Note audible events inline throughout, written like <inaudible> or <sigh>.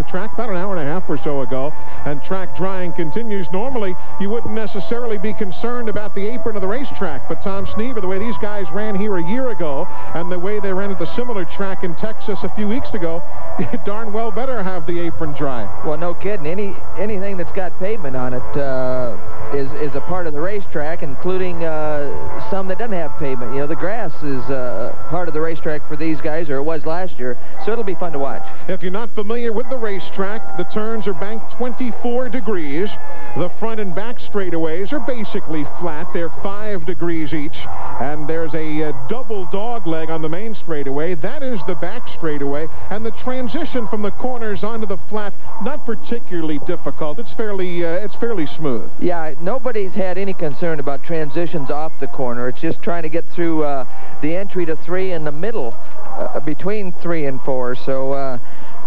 the track about an hour and a half or so ago, and track drying continues. Normally, you wouldn't necessarily be concerned about the apron of the racetrack, but Tom Sneva, the way these guys ran here a year ago, and the way they ran at the similar track in Texas a few weeks ago, <laughs> darn well better have the apron dry. Well, no kidding. Any anything that's got pavement on it uh, is is a part of the racetrack, including uh, some that doesn't have pavement. You know, the grass is uh, part of the racetrack for these guys, or it was last year, so it'll be fun to watch. If you're not familiar with the racetrack, the turns are banked 24 degrees. The front and back straightaways are basically flat. They're 5 degrees each. And there's a, a double dog leg on the main straightaway. That is the back straightaway. And the transition from the corners onto the flat, not particularly difficult. It's fairly, uh, it's fairly smooth. Yeah, nobody's had any concern about transitions off the corner. It's just trying to get through uh, the entry to three in the middle uh, between three and four. So uh,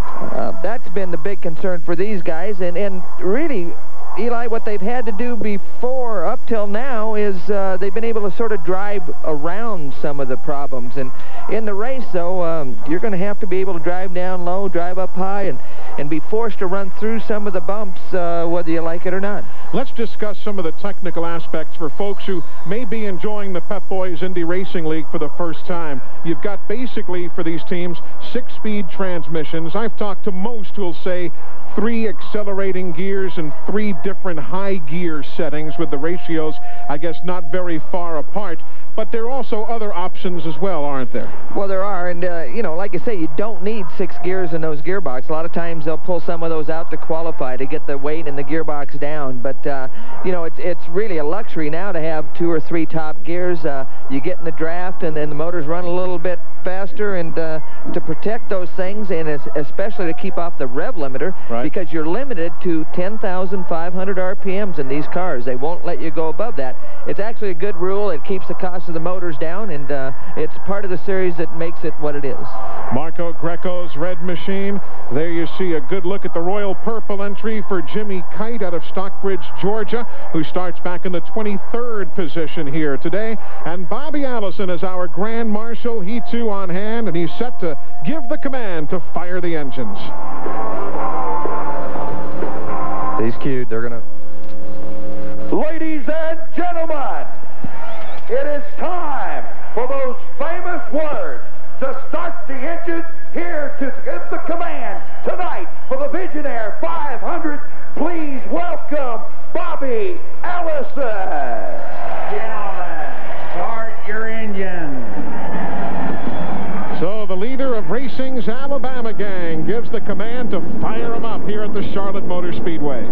uh, that's been the big concern for these guys. And, and really, Eli, what they've had to do before, up till now, is uh, they've been able to sort of drive around some of the problems. And in the race, though, um, you're going to have to be able to drive down low, drive up high, and, and be forced to run through some of the bumps, uh, whether you like it or not. Let's discuss some of the technical aspects for folks who may be enjoying the Pep Boys Indy Racing League for the first time. You've got basically, for these teams, six-speed transmissions. I've talked to most who'll say three accelerating gears and three different high gear settings with the ratios, I guess, not very far apart. But there are also other options as well, aren't there? Well, there are, and, uh, you know, like I say, you don't need six gears in those gearbox. A lot of times they'll pull some of those out to qualify to get the weight in the gearbox down. But, uh, you know, it's, it's really a luxury now to have two or three top gears. Uh, you get in the draft, and then the motors run a little bit faster, and uh, to protect those things, and especially to keep off the rev limiter, right. because you're limited to 10,500 RPMs in these cars. They won't let you go above that. It's actually a good rule. It keeps the cost of the motors down, and uh, it's part of the series that makes it what it is. Marco Greco's red machine. There you see a good look at the Royal Purple entry for Jimmy Kite out of Stockbridge, Georgia, who starts back in the 23rd position here today. And Bobby Allison is our Grand Marshal. He, too, on hand, and he's set to give the command to fire the engines. He's cued. They're going to... Ladies and gentlemen, it is time for those famous words to start the engines here to give the command tonight for the Visionaire 500. Please welcome Bobby Allison. Gentlemen, start your engine. So the leader of racing's Alabama gang gives the command to fire them up here at the Charlotte Motor Speedway.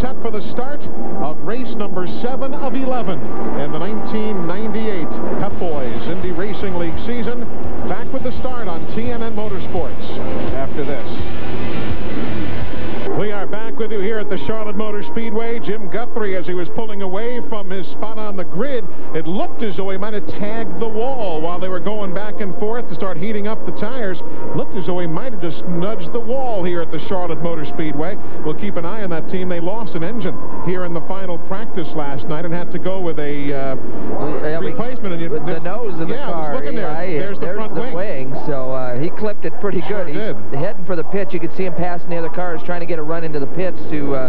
set for the start of race number 7 of 11 in the 1998 Pep Boys Indy Racing League season. Back with the start on TNN Motorsports after this. Back with you here at the Charlotte Motor Speedway. Jim Guthrie, as he was pulling away from his spot on the grid, it looked as though he might have tagged the wall while they were going back and forth to start heating up the tires. Looked as though he might have just nudged the wall here at the Charlotte Motor Speedway. We'll keep an eye on that team. They lost an engine here in the final practice last night and had to go with a uh, well, replacement. And you, the, the, nose of the yeah, car. looking there. Yeah, there's the there's front the wing. wing. So uh, he clipped it pretty sure good. He's did. heading for the pit. You could see him passing the other cars trying to get a run into the pits to uh,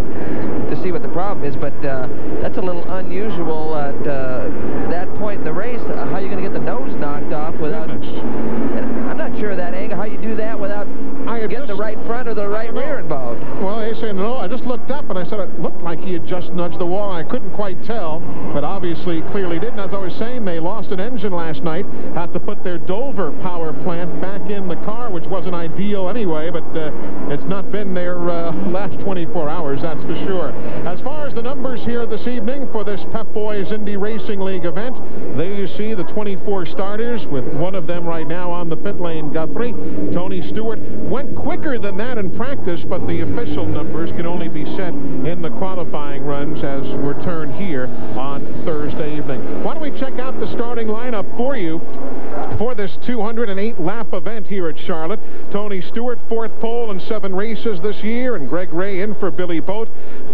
to see what the problem is. But uh, that's a little unusual at uh, that point in the race. How are you going to get the nose knocked off without... I'm not sure of that angle, how you do that without getting just, the right front or the right rear involved. Well, they say no. I just looked up and I said it looked like he had just nudged the wall. I couldn't quite tell, but obviously clearly didn't. As I was saying, they lost an engine last night. Had to put their Dover power plant back in the car, which wasn't ideal anyway, but uh, it's not been their uh, <laughs> last 24 hours, that's for sure. As far as the numbers here this evening for this Pep Boys Indy Racing League event, there you see the 24 starters with one of them right now on the pit lane, Guthrie. Tony Stewart went quicker than that in practice, but the official numbers can only be set in the qualifying runs as return here on Thursday evening. Why don't we check out the starting lineup for you? for this 208 lap event here at Charlotte. Tony Stewart, fourth pole in seven races this year, and Greg Ray in for Billy Boat.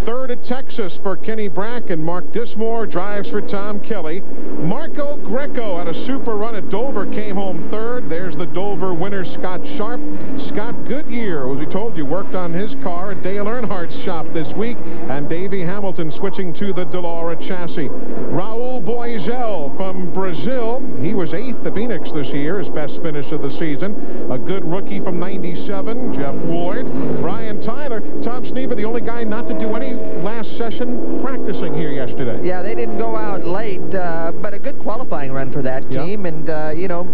Third at Texas for Kenny Brack, and Mark Dismore drives for Tom Kelley. Marco Greco had a super run at Dover, came home third. There's the Dover winner, Scott Sharp. Scott Goodyear, as we told you, worked on his car at Dale Earnhardt's shop this week, and Davey Hamilton switching to the Dallara chassis. Raul Boesel from Brazil, he was eighth at Phoenix this year, his best finish of the season. A good rookie from 97, Jeff Ward. Brian Tyler, Tom Sneva, the only guy not to do any last session practicing here yesterday. Yeah, they didn't go out late, uh, but a good qualifying run for that Yeah. team, and, uh, you know,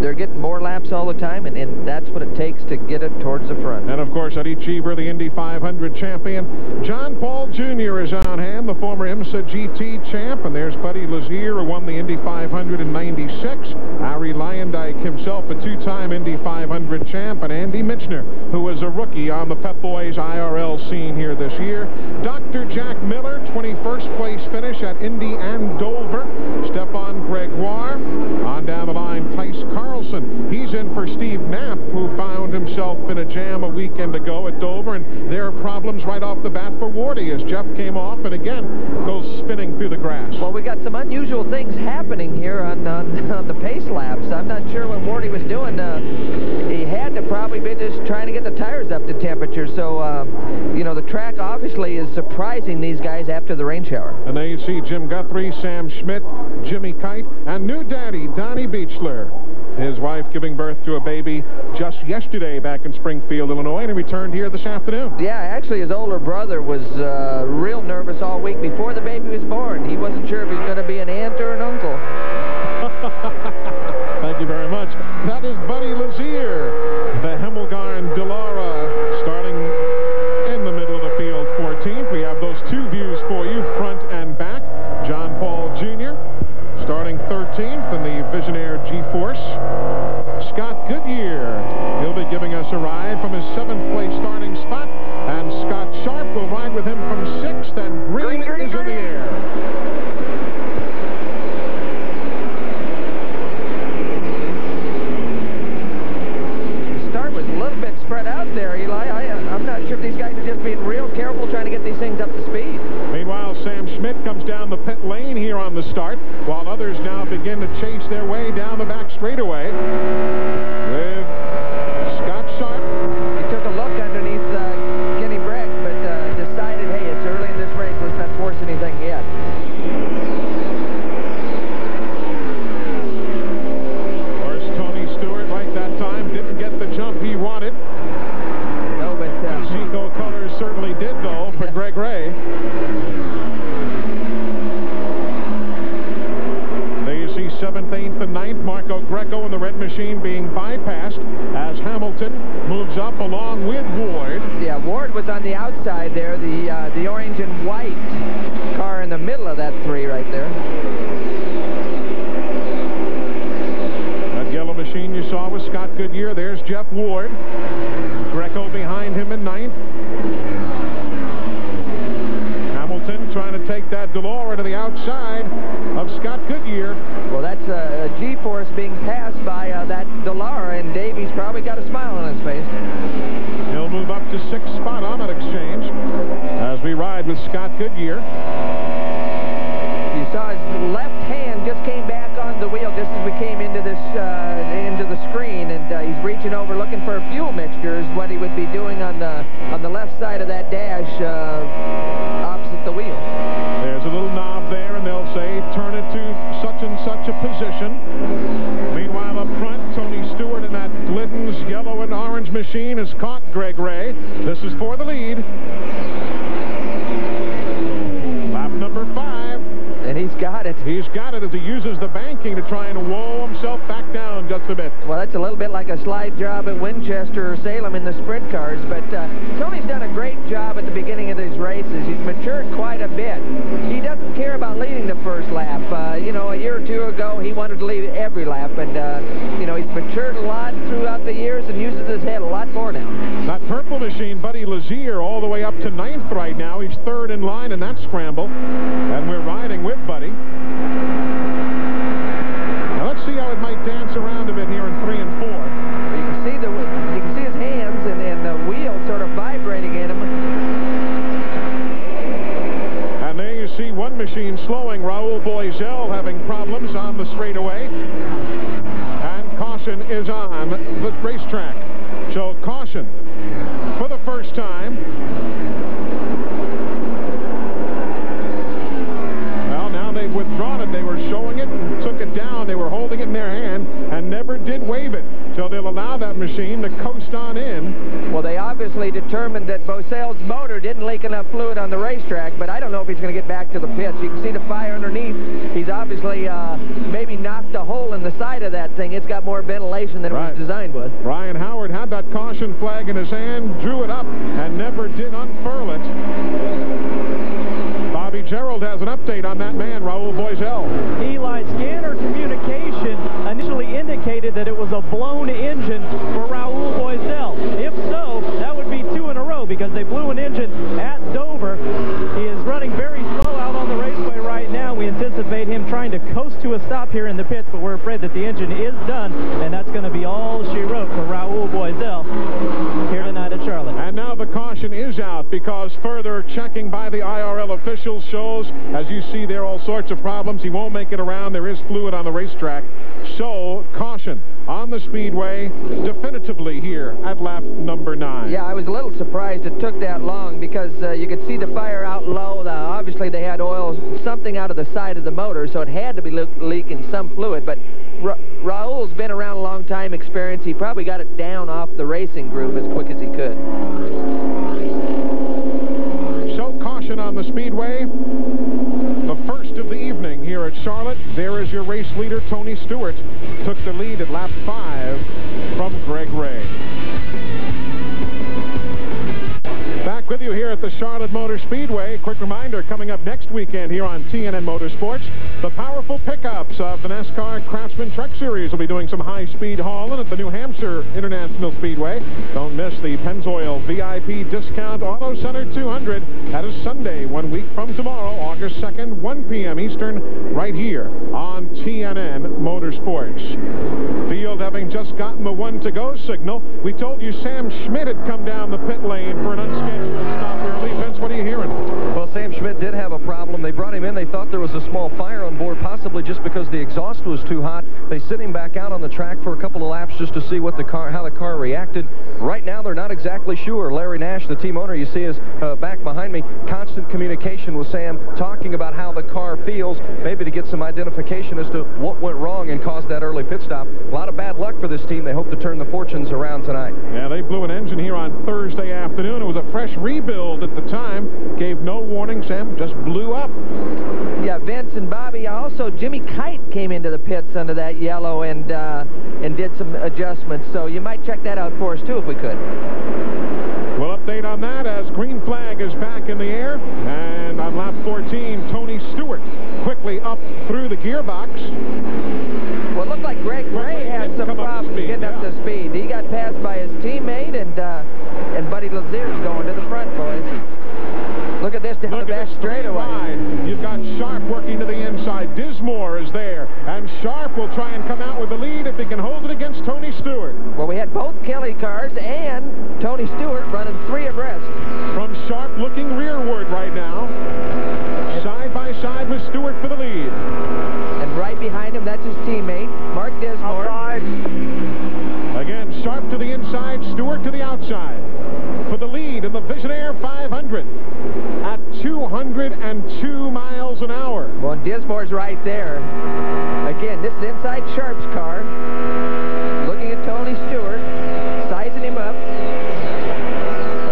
they're getting more laps all the time, and, and that's what it takes to get it towards the front. And of course, Eddie Cheever, the Indy 500 champion. John Paul Jr. is on hand, the former IMSA GT champ. And there's Buddy Lazier, who won the Indy 500 in 96. Arie Luyendyk himself, a two-time Indy 500 champ. And Andy Michner, who was a rookie on the Pep Boys IRL scene here this year. Dr. Jack Miller, 21st place finish at Indy and Dover. Stefan Gregoire. On down the line, Tyce Carlson. He's in for Steve Knapp, who found himself in a jam a weekend ago at Dover. And there are problems right off the bat for Wardy as Jeff came off and again goes spinning through the grass. Well, we got some unusual things happening here on, on, <laughs> on the pace laps. I'm not sure what Wardy was doing. Uh, he had to probably be just trying to get the tires up to temperature. So, uh, you know, the track obviously is surprising these guys after the rain shower. And there you see Jim Guthrie, Sam Schmidt, Jimmy Kite, and new daddy, Donnie Beechler. His wife giving birth to a baby just yesterday back in Springfield, Illinois, and he returned here this afternoon. Yeah, actually, his older brother was uh, real nervous all week before the baby was born. He wasn't sure if he was going to be an aunt or an uncle. <laughs> Thank you very much. That is Buddy Lazier, the Hemmelgarn Dallara, starting in the middle of the field 14th. We have those two views for you, front and back. John Paul Jr. starting 13th in the Visionaire G-Force. Scott Goodyear, he'll be giving us a ride from his seventh place starting spot. And Scott Sharp will ride with him from sixth, and green, Green, green, is in the air. The start was a little bit spread out there, Eli. I, uh, I'm not sure if these guys are just being real careful trying to get these things up to speed. Meanwhile, Sam Schmidt comes down the pit lane here on the start, while others now begin to chase their way down the back straightaway with Scott Sharp. He took a look underneath uh, Kenny Brack, but uh, decided, hey, it's early in this race. Let's not force anything yet. Of course, Tony Stewart, right that time, didn't get the jump he wanted. No, but uh, Zico Colors certainly did, though, for Greg Ray. There you see 7th, 8th, and 9th. Marco Greco in the red machine being bypassed as Hamilton moves up along with Ward. yeah, Ward was on the outside there. The uh, the orange and white car in the middle of that three right there. That yellow machine you saw was Scott Goodyear. There's Jeff Ward. Greco behind him in ninth. Hamilton trying to take that Dallara to the outside of Scott Goodyear. That's uh, a G-force being passed by uh, that Dallara, and Davey's probably got a smile on his face. He'll move up to sixth spot on that exchange as we ride with Scott Goodyear. You saw his left hand just came back on the wheel just as we came into this uh, into the screen, and uh, he's reaching over looking for a fuel mixture. Is what he would be doing on the on the left side of that dash, such such a position. Meanwhile, up front, Tony Stewart in that Glidden's yellow and orange machine has caught Greg Ray. This is for the lead. Lap number five. And he's got it. He's got it as he uses the banking to try and woe himself back down just a bit. Well, that's a little bit like a slide job at Winchester or Salem in the sprint cars, but uh, Tony's done a great job at the beginning of these races. He's matured quite a bit. He doesn't care about leading the first lap. Uh, you know, a year or two ago, he wanted to lead every lap, and, uh, you know, he's matured a lot throughout the years and uses his head a lot more now. That purple machine, Buddy Lazier, all the way up to ninth right now. He's third in line in that scramble. And we're riding with Buddy. Now let's see how it might dance around a bit here in three and four. You can see the you can see his hands and, and the wheel sort of vibrating in him. And there you see one machine slowing. Raul Boesel having problems on the straightaway. And caution is on the racetrack. So caution did wave it. So they'll allow that machine to coast on in. Well, they obviously determined that Boesel's motor didn't leak enough fluid on the racetrack, but I don't know if he's going to get back to the pits. You can see the fire underneath. He's obviously uh, maybe knocked a hole in the side of that thing. It's got more ventilation than Right. it was designed with. Ryan Howard had that caution flag in his hand, drew it up, and never did unfurl it. Bobby Gerould has an update on that man, Raul Boesel. Eli, scanner communication initially indicated that it was a blown engine for Raul Boesel. If so, that would be two in a row because they blew an engine at Dover. He is running very slow out on the raceway right now. We anticipate him trying to coast to a stop here in the pits, but we're afraid that the engine is done, and that's going to be all she wrote for Raul Boesel here tonight at Charlotte. And now the caution is out because further checking by the IRL officials shows, as you see there, are all sorts of problems. He won't make it around. There is fluid on the racetrack. So, caution on the speedway definitively here at lap number nine. Yeah, I was a little surprised it took that long because uh, you could see the fire out low. Uh, obviously, they had oil, something out of the side of the motor, so it had to be le leaking some fluid. But Ra Raul's been around a long time, experience. He probably got it down off the racing groove as quick as he could. So caution on the speedway. The first of the evening here at Charlotte. There is your race leader, Tony Stewart. Took the lead at lap five from Greg Ray. With you here at the Charlotte Motor Speedway. Quick reminder, coming up next weekend here on TNN Motorsports, the powerful pickups of the NASCAR Craftsman Truck Series will be doing some high-speed hauling at the New Hampshire International Speedway. Don't miss the Pennzoil VIP Discount Auto Center 200. That is Sunday, one week from tomorrow, August 2nd, 1 p.m. Eastern, right here on TNN Motorsports. Field having just gotten the one-to-go signal. We told you Sam Schmidt had come down the pit lane for an unscheduled stop early. Vince, what are you hearing? Well, Sam Schmidt did have a problem. They brought him in. They thought there was a small fire on board, possibly just because the exhaust was too hot. They sent him back out on the track for a couple of laps just to see what the car, how the car reacted. Right now, they're not exactly sure. Larry Nash, the team owner, you see is uh, back behind me. Constant communication with Sam, talking about how the car feels, maybe to get some identification as to what went wrong and caused that early pit stop. A lot of bad luck for this team. They hope to turn the fortunes around tonight. Yeah, they blew an engine here on Thursday afternoon. It was a fresh rebuild at the time. Gave no warning. Sam just blew up. Yeah, Vince and Bobby. Also, Jimmy Kite came into the pits under that yellow and uh, and did some adjustments. So you might check that out for us too if we could. We'll update on that as green flag is back in the air. And on lap 14, Tony Stewart quickly up through the gearbox. Well, it looked like Greg Well, Ray Ray had some come up to problems getting up to speed. He got passed by his teammate, and uh, and Buddy Lazier's going to the front, boys. Look at this down Look the back straightaway. wide. You've got Sharp working to the inside. Dismore is there. And Sharp will try and come out with the lead if he can hold it against Tony Stewart. Well, we had both Kelley cars and Tony Stewart running three abreast. From Sharp looking rearward right now. Side by side with Stewart for the lead. And right behind him, that's his teammate, Mark Dismore. Again, Sharp to the inside, Stewart to the outside. For the lead in the Visionaire 500 at 202 miles an hour. Well, Dismore's right there. Again, this is inside Sharp's car. Looking at Tony Stewart, sizing him up.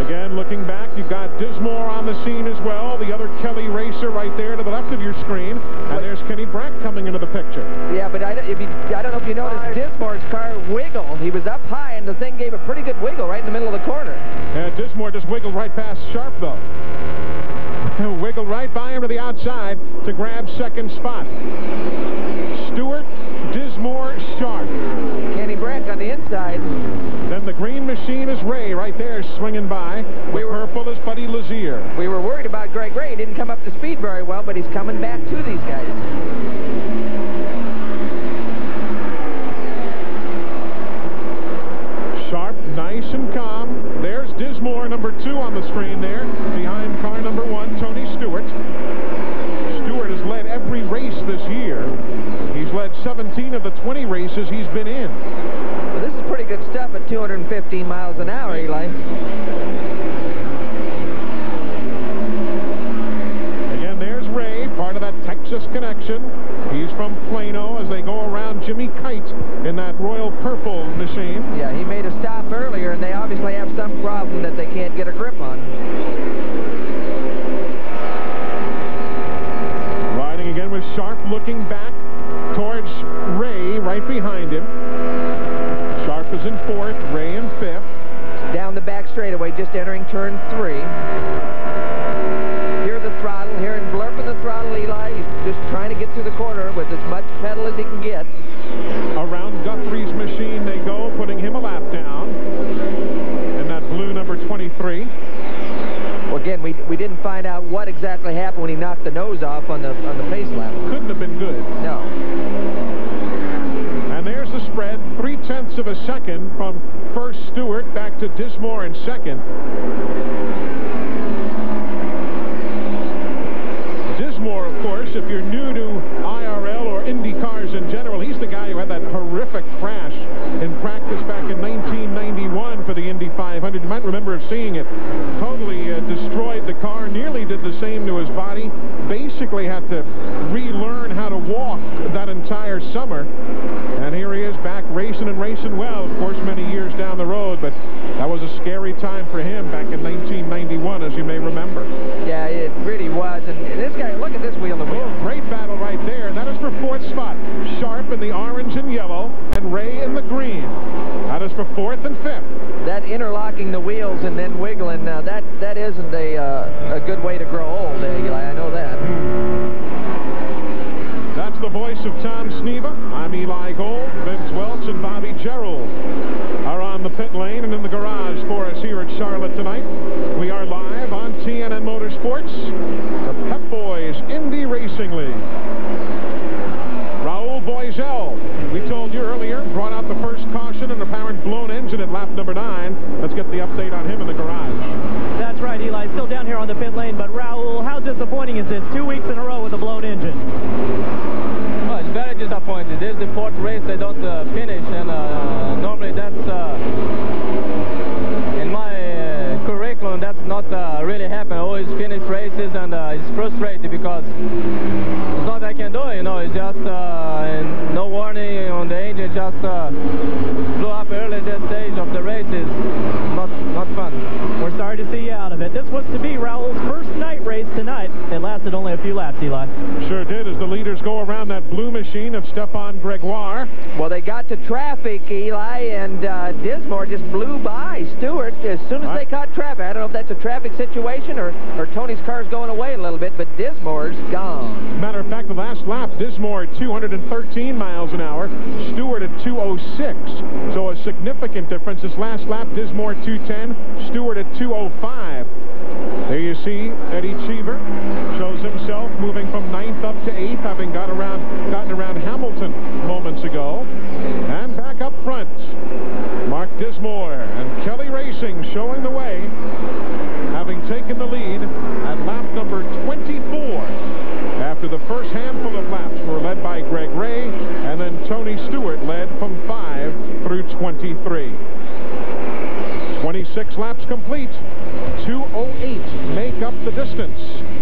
Again, looking back, you've got Dismore on the scene as well. The other Kelley racer right there to the left of your screen. And there's Kenny Brack coming into the picture. Yeah, but I, don't- if you, I don't know if you noticed, Dismore's car wiggled. He was up high, and the thing gave a pretty good wiggle right in the middle of the corner. And Dismore just wiggled right past Sharp, though. <laughs> wiggled right by him to the outside to grab second spot. Stewart, Dismore, Sharp. Kenny Brack on the inside. Then the green machine is Ray right there swinging by. We were, purple is Buddy Lazier. We were worried about Greg Ray. He didn't come up to speed very well, but he's coming back to these guys. Sharp, nice and calm. There's Dismore, number two on the screen there, behind car number one, Tony Stewart. Stewart has led every race this year. He's led 17 of the 20 races he's been in good stuff at 215 miles an hour, Eli. Again, there's Ray, part of that Texas connection. He's from Plano as they go around Jimmy Kite in that Royal Purple machine. Yeah, he made a stop earlier, and they obviously have some problem that they can't get a grip on. Riding again with Sharp looking back towards Ray right behind him. Is in fourth, Ray in fifth. Down the back straightaway, just entering turn three. Hear the throttle, hearing blurping the throttle, Eli. He's just trying to get through the corner with as much pedal as he can get. Around Guthrie's machine they go, putting him a lap down. And that blue number 23. Well, again, we, we didn't find out what exactly happened when he knocked the nose off on the on the pace lap. Couldn't have been good. No. And there's the three-tenths of a second from first Stewart back to Dismore in second. Dismore, of course, if you're new to IRL or Indy cars in general, he's the guy who had that horrific crash in practice back in 1991 for the Indy 500. You might remember of seeing it. Totally uh, destroyed the car, nearly did the same to his body. Basically had to relearn how to walk that entire summer. And here he is back racing and racing well, of course, many years down the road, but that was a scary time for him back in 1991, as you may remember. Yeah, it really was. And this guy, look at this wheel to wheel. Oh, great battle right there. That is for fourth spot. Sharp in the orange and yellow, and Ray in the green. For fourth and fifth. That interlocking the wheels and then wiggling, uh, that that isn't a uh, a good way to grow old, eh, Eli. I know that. That's the voice of Tom Sneva. I'm Eli Gold. Vince Welch and Bobby Gerould are on the pit lane and in the garage for us here at Charlotte tonight. We are live on TNN Motorsports, the Pep Boys Indy Racing League. Raul Boesel, blown engine at lap number nine. Let's get the update on him in the garage. That's right, Eli. Still down here on the pit lane, but Raul, how disappointing is this? Two weeks in a row with a blown engine. Well, it's very disappointing. This is the fourth race I don't uh, finish, and uh, normally that's uh, in my uh, curriculum. That's not uh, really happen. I always and uh, it's frustrating because it's not I can do. You know, it's just uh, no warning on the engine. Just uh, blew up early this stage of the races. Not not fun. We're sorry to see you out of it. This was to be Raul's first night race tonight. It lasted only a few laps, Eli. Sure did as the leaders go around that blue machine of Stefan Gregoire. Well, they got to traffic, Eli, and uh, Dismore just blew by Stewart as soon as they caught traffic. I don't know if that's a traffic situation or, or Tony's car's going away a little bit, but Dismore's gone. Matter of fact, the last lap, Dismore at 213 miles an hour, Stewart at 206. So a significant difference. This last lap, Dismore 210, Stewart at 205. There you see Eddie Cheever shows himself moving from ninth up to eighth, having got around, gotten around Hamilton moments ago. And back up front, Mark Dismore and Kelley Racing showing the way, having taken the lead at lap number 24 after the first handful of laps were led by Greg Ray, and then Tony Stewart led from 5 through 23. 26 laps complete. 208 make up the distance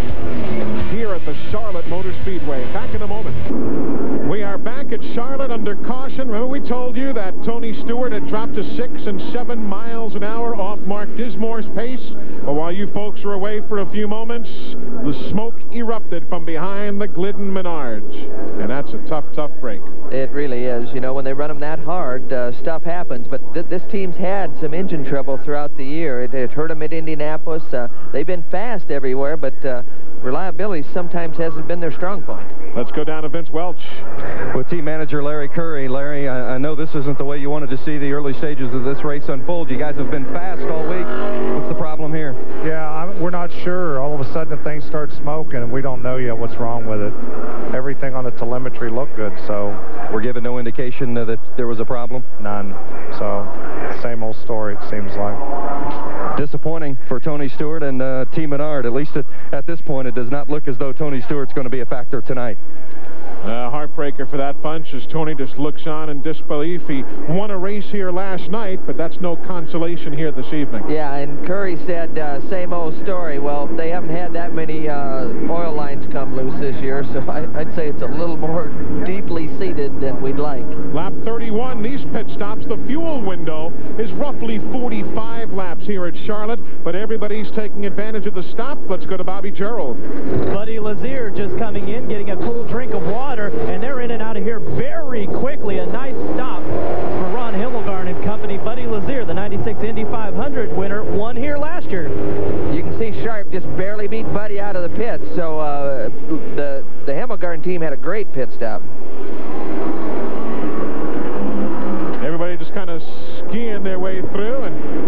here at the Charlotte Motor Speedway. Back in a moment. We are back at Charlotte under caution. Remember we told you that Tony Stewart had dropped to 6 and 7 miles an hour off Mark Dismore's pace? Well, while you folks were away for a few moments, the smoke erupted from behind the Glidden Menards. And that's a tough, tough break. It really is. You know, when they run them that hard, uh, stuff happens. But th this team's had some engine trouble throughout the year. It, it hurt them at Indianapolis. Uh, they've been fast everywhere, but uh, reliability sometimes hasn't been their strong point. Let's go down to Vince Welch. With team manager Larry Curry. Larry, I, I know this isn't the way you wanted to see the early stages of this race unfold. You guys have been fast all week. What's the problem here? Yeah, I'm, we're not sure. All of a sudden the thing starts smoking, and we don't know yet what's wrong with it. Everything on the telemetry looked good, so We're given no indication that there was a problem. none. So same old story, it seems like. Disappointing for Tony Stewart and uh, Team Menard. At least at, at this point, it does not look as though Tony Stewart's going to be a factor tonight. Uh, heartbreaker for that bunch as Tony just looks on in disbelief. He won a race here last night, but that's no consolation here this evening. Yeah, and Curry said uh, same old story. Well, they haven't had that many uh, oil lines come loose this year, so I, would say it's a little more deeply seated than we'd like. Lap 31, these pit stops, the fuel window is roughly 45 laps here at Charlotte, but everybody's taking advantage of the stop. Let's go to Bobby Gerould. Buddy Lazier just coming in, getting a cool drink of water, and they're in and out of here very quickly. A nice stop for Ron Hemmelgarn and company. Buddy Lazier, the 96 Indy 500 winner, won here last year. You can see Sharp just barely beat Buddy out of the pit, so uh, the, the Hemmelgarn team had a great pit stop. Everybody just kind of skiing their way through and looked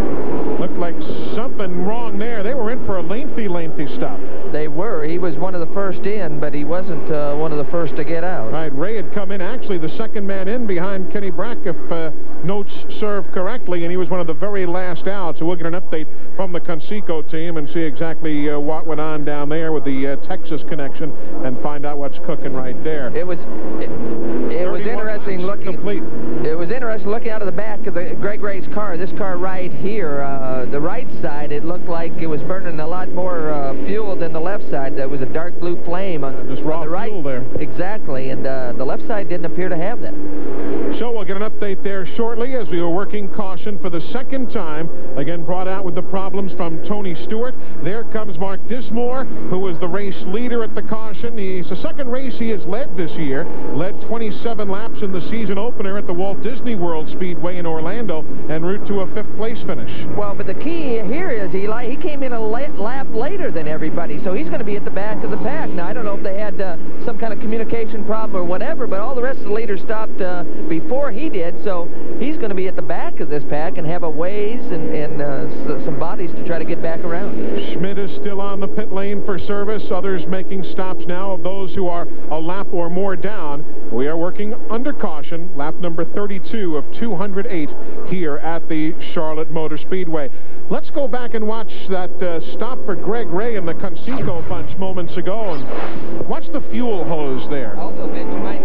like something wrong there. They were in for a lengthy, lengthy stop. They were. He was one of the first in, but he wasn't uh, one of the first to get out. Right. Ray had come in, actually, the second man in behind Kenny Brack, if uh, notes serve correctly, and he was one of the very last out. So we'll get an update from the Conseco team and see exactly uh, what went on down there with the uh, Texas connection and find out what's cooking right there. It was it, it was interesting looking. Complete. It was interesting looking out of the back of the Greg Ray's car. This car right here, uh, the right side, it looked like it was burning a lot more uh, fuel than the left side, there was a dark blue flame on, Just raw on the right. Fuel there. Exactly, and uh, the left side didn't appear to have that. So we'll get an update there shortly as we were working caution for the second time. Again, brought out with the problems from Tony Stewart. There comes Mark Dismore, who was the race leader at the caution. He's the second race he has led this year. Led 27 laps in the season opener at the Walt Disney World Speedway in Orlando en route to a fifth place finish. Well, but the key here is Eli, he came in a lap later than everybody, so he's going to be at the back of the pack. Now, I don't know if they had uh, some kind of communication problem or whatever, but all the rest of the leaders stopped uh, before he did, so he's going to be at the back of this pack and have a ways and, and uh, some bodies to try to get back around. Schmidt is still on the pit lane for service. Others making stops now of those who are a lap or more down. We are working under caution, lap number 32 of 208 here at the Charlotte Motor Speedway. Let's go back and watch that uh, stop for Greg Ray and the Conseco bunch moments ago and watch the fuel hose there.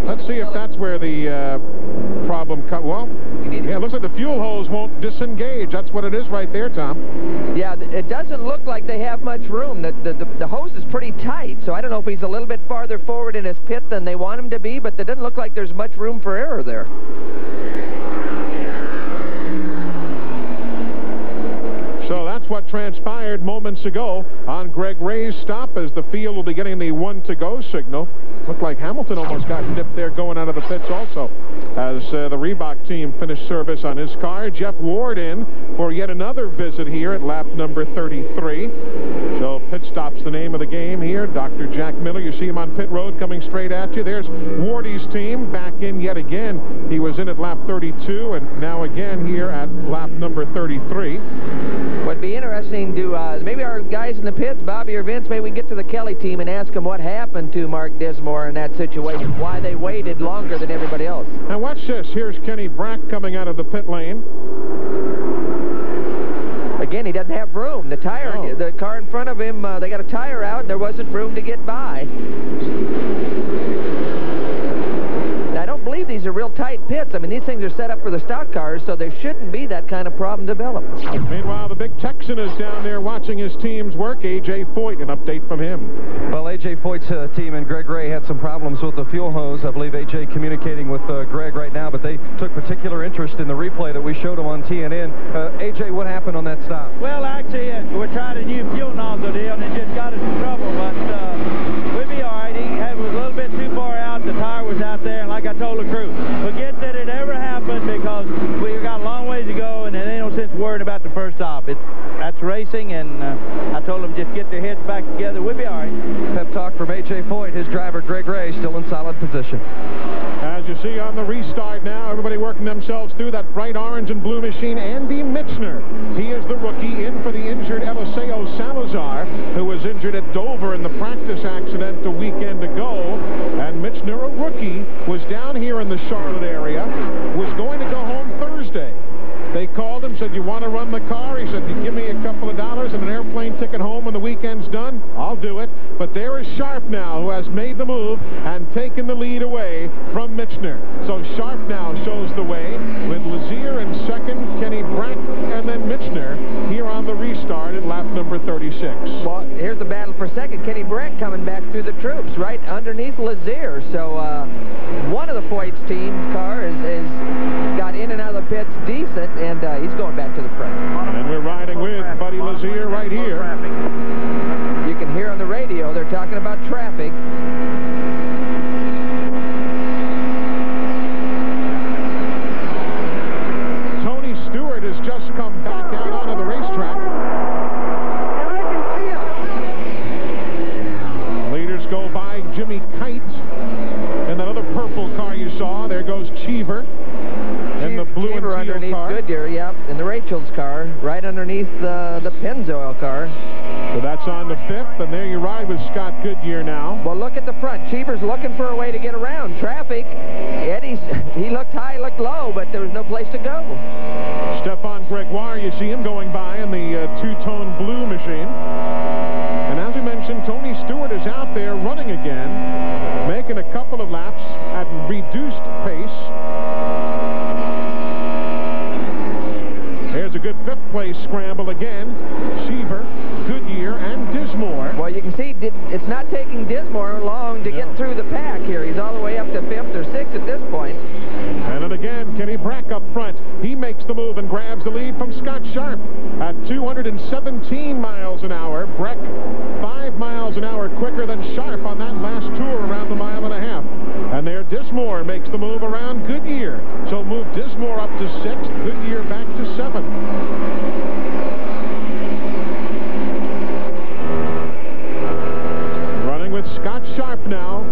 Let's see if that's where the uh, problem comes. Well, yeah, it looks like the fuel hose won't disengage. That's what it is right there, Tom. Yeah, it doesn't look like they have much room. The, the, the, the hose is pretty tight, so I don't know if he's a little bit farther forward in his pit than they want him to be, but it doesn't look like there's much room for error there. So that's what transpired moments ago on Greg Ray's stop as the field will be getting the one-to-go signal. Looked like Hamilton almost got nipped there going out of the pits also as uh, the Reebok team finished service on his car. Jeff Ward in for yet another visit here at lap number 33. So pit stop's the name of the game here. Dr. Jack Miller, you see him on pit road coming straight at you. There's Wardy's team back in yet again. He was in at lap 32 and now again here at lap number 33. Would be interesting to, uh, maybe our guys in the pits, Bobby or Vince, maybe we get to the Kelley team and ask them what happened to Mark Dismore in that situation, why they waited longer than everybody else. Now watch this. Here's Kenny Brack coming out of the pit lane. Again, he doesn't have room. The tire, oh. the car in front of him, uh, they got a tire out, and there wasn't room to get by. Believe these are real tight pits. I mean, these things are set up for the stock cars, so there shouldn't be that kind of problem develop. Meanwhile, the big Texan is down there watching his team's work. A.J. Foyt, an update from him. Well, A.J. Foyt's uh, team and Greg Ray had some problems with the fuel hose. I believe A.J. communicating with uh, Greg right now, but they took particular interest in the replay that we showed them on TNN. Uh, A.J., what happened on that stop? Well, actually, uh, we tried a new fuel nozzle deal, and it just got us in trouble, but uh, we'd be all right. He had, was a little bit too far out. There, and like I told the crew, forget that it ever happened because we've got a long ways to go, and it ain't no sense worrying about the first stop. It, that's racing, and uh, I told them just get their heads back together. We'll be all right. Pep talk from A.J. Foyt. His driver, Greg Ray, still in solid position. As you see on the restart now, everybody working themselves through that bright orange and blue machine. Andy Michner, he is the rookie in for the injured Eliseo Salazar, who was injured at Dover in the practice accident a weekend ago. And Michner, a rookie, was down here in the Charlotte area, was going to go home Thursday. They called him said, you want to run the car? He said, you give me a couple of dollars and an airplane ticket home when the weekend's done, I'll do it. But there is Sharp now, who has made the move and taken the lead away from Michner. So Sharp now shows the way with Lazier in second, Kenny Brack, and then Michner here on the restart at lap number 36. Well, here's the battle for second. Kenny Brack coming back through the troops, right underneath Lazier. So uh, one of the Foyt's team car is, is got in and out of the pits decent, and uh, he's going back to the front. And we're riding with Buddy Lazier right here. You can hear on the radio they're talking about traffic. Tony Stewart has just come back out onto the racetrack. Leaders go by Jimmy Kite and that other purple car you saw. There goes Cheever in the blue and teal underneath car. Goodyear, yep, in the Rachel's car, right underneath the, the Pennzoil car. So that's on the fifth, and there you ride with Scott Goodyear now. Well, look at the front. Cheever's looking for a way to get around. Traffic. Eddie's, <laughs> he looked high, looked low, but there was no place to go. Stefan Gregoire, you see him going by in the uh, two-tone blue machine. And as we mentioned, Tony Stewart is out there running again, making a couple of laps at reduced pace. There's a good fifth place scramble again. Cheever, Goodyear, and Dismore. Well, you can see it's not taking Dismore long to No. get through the pack here. He's all the way up to fifth or sixth at this point. And then again, Kenny Brack up front. He makes the move and grabs the lead from Scott Sharp at 217 miles an hour. Brack five miles an hour quicker than Sharp on that last tour around the mile and a half. And there Dismore makes the move around Goodyear. So move Dismore up to sixth, Goodyear back to seventh. Running with Scott Sharp now.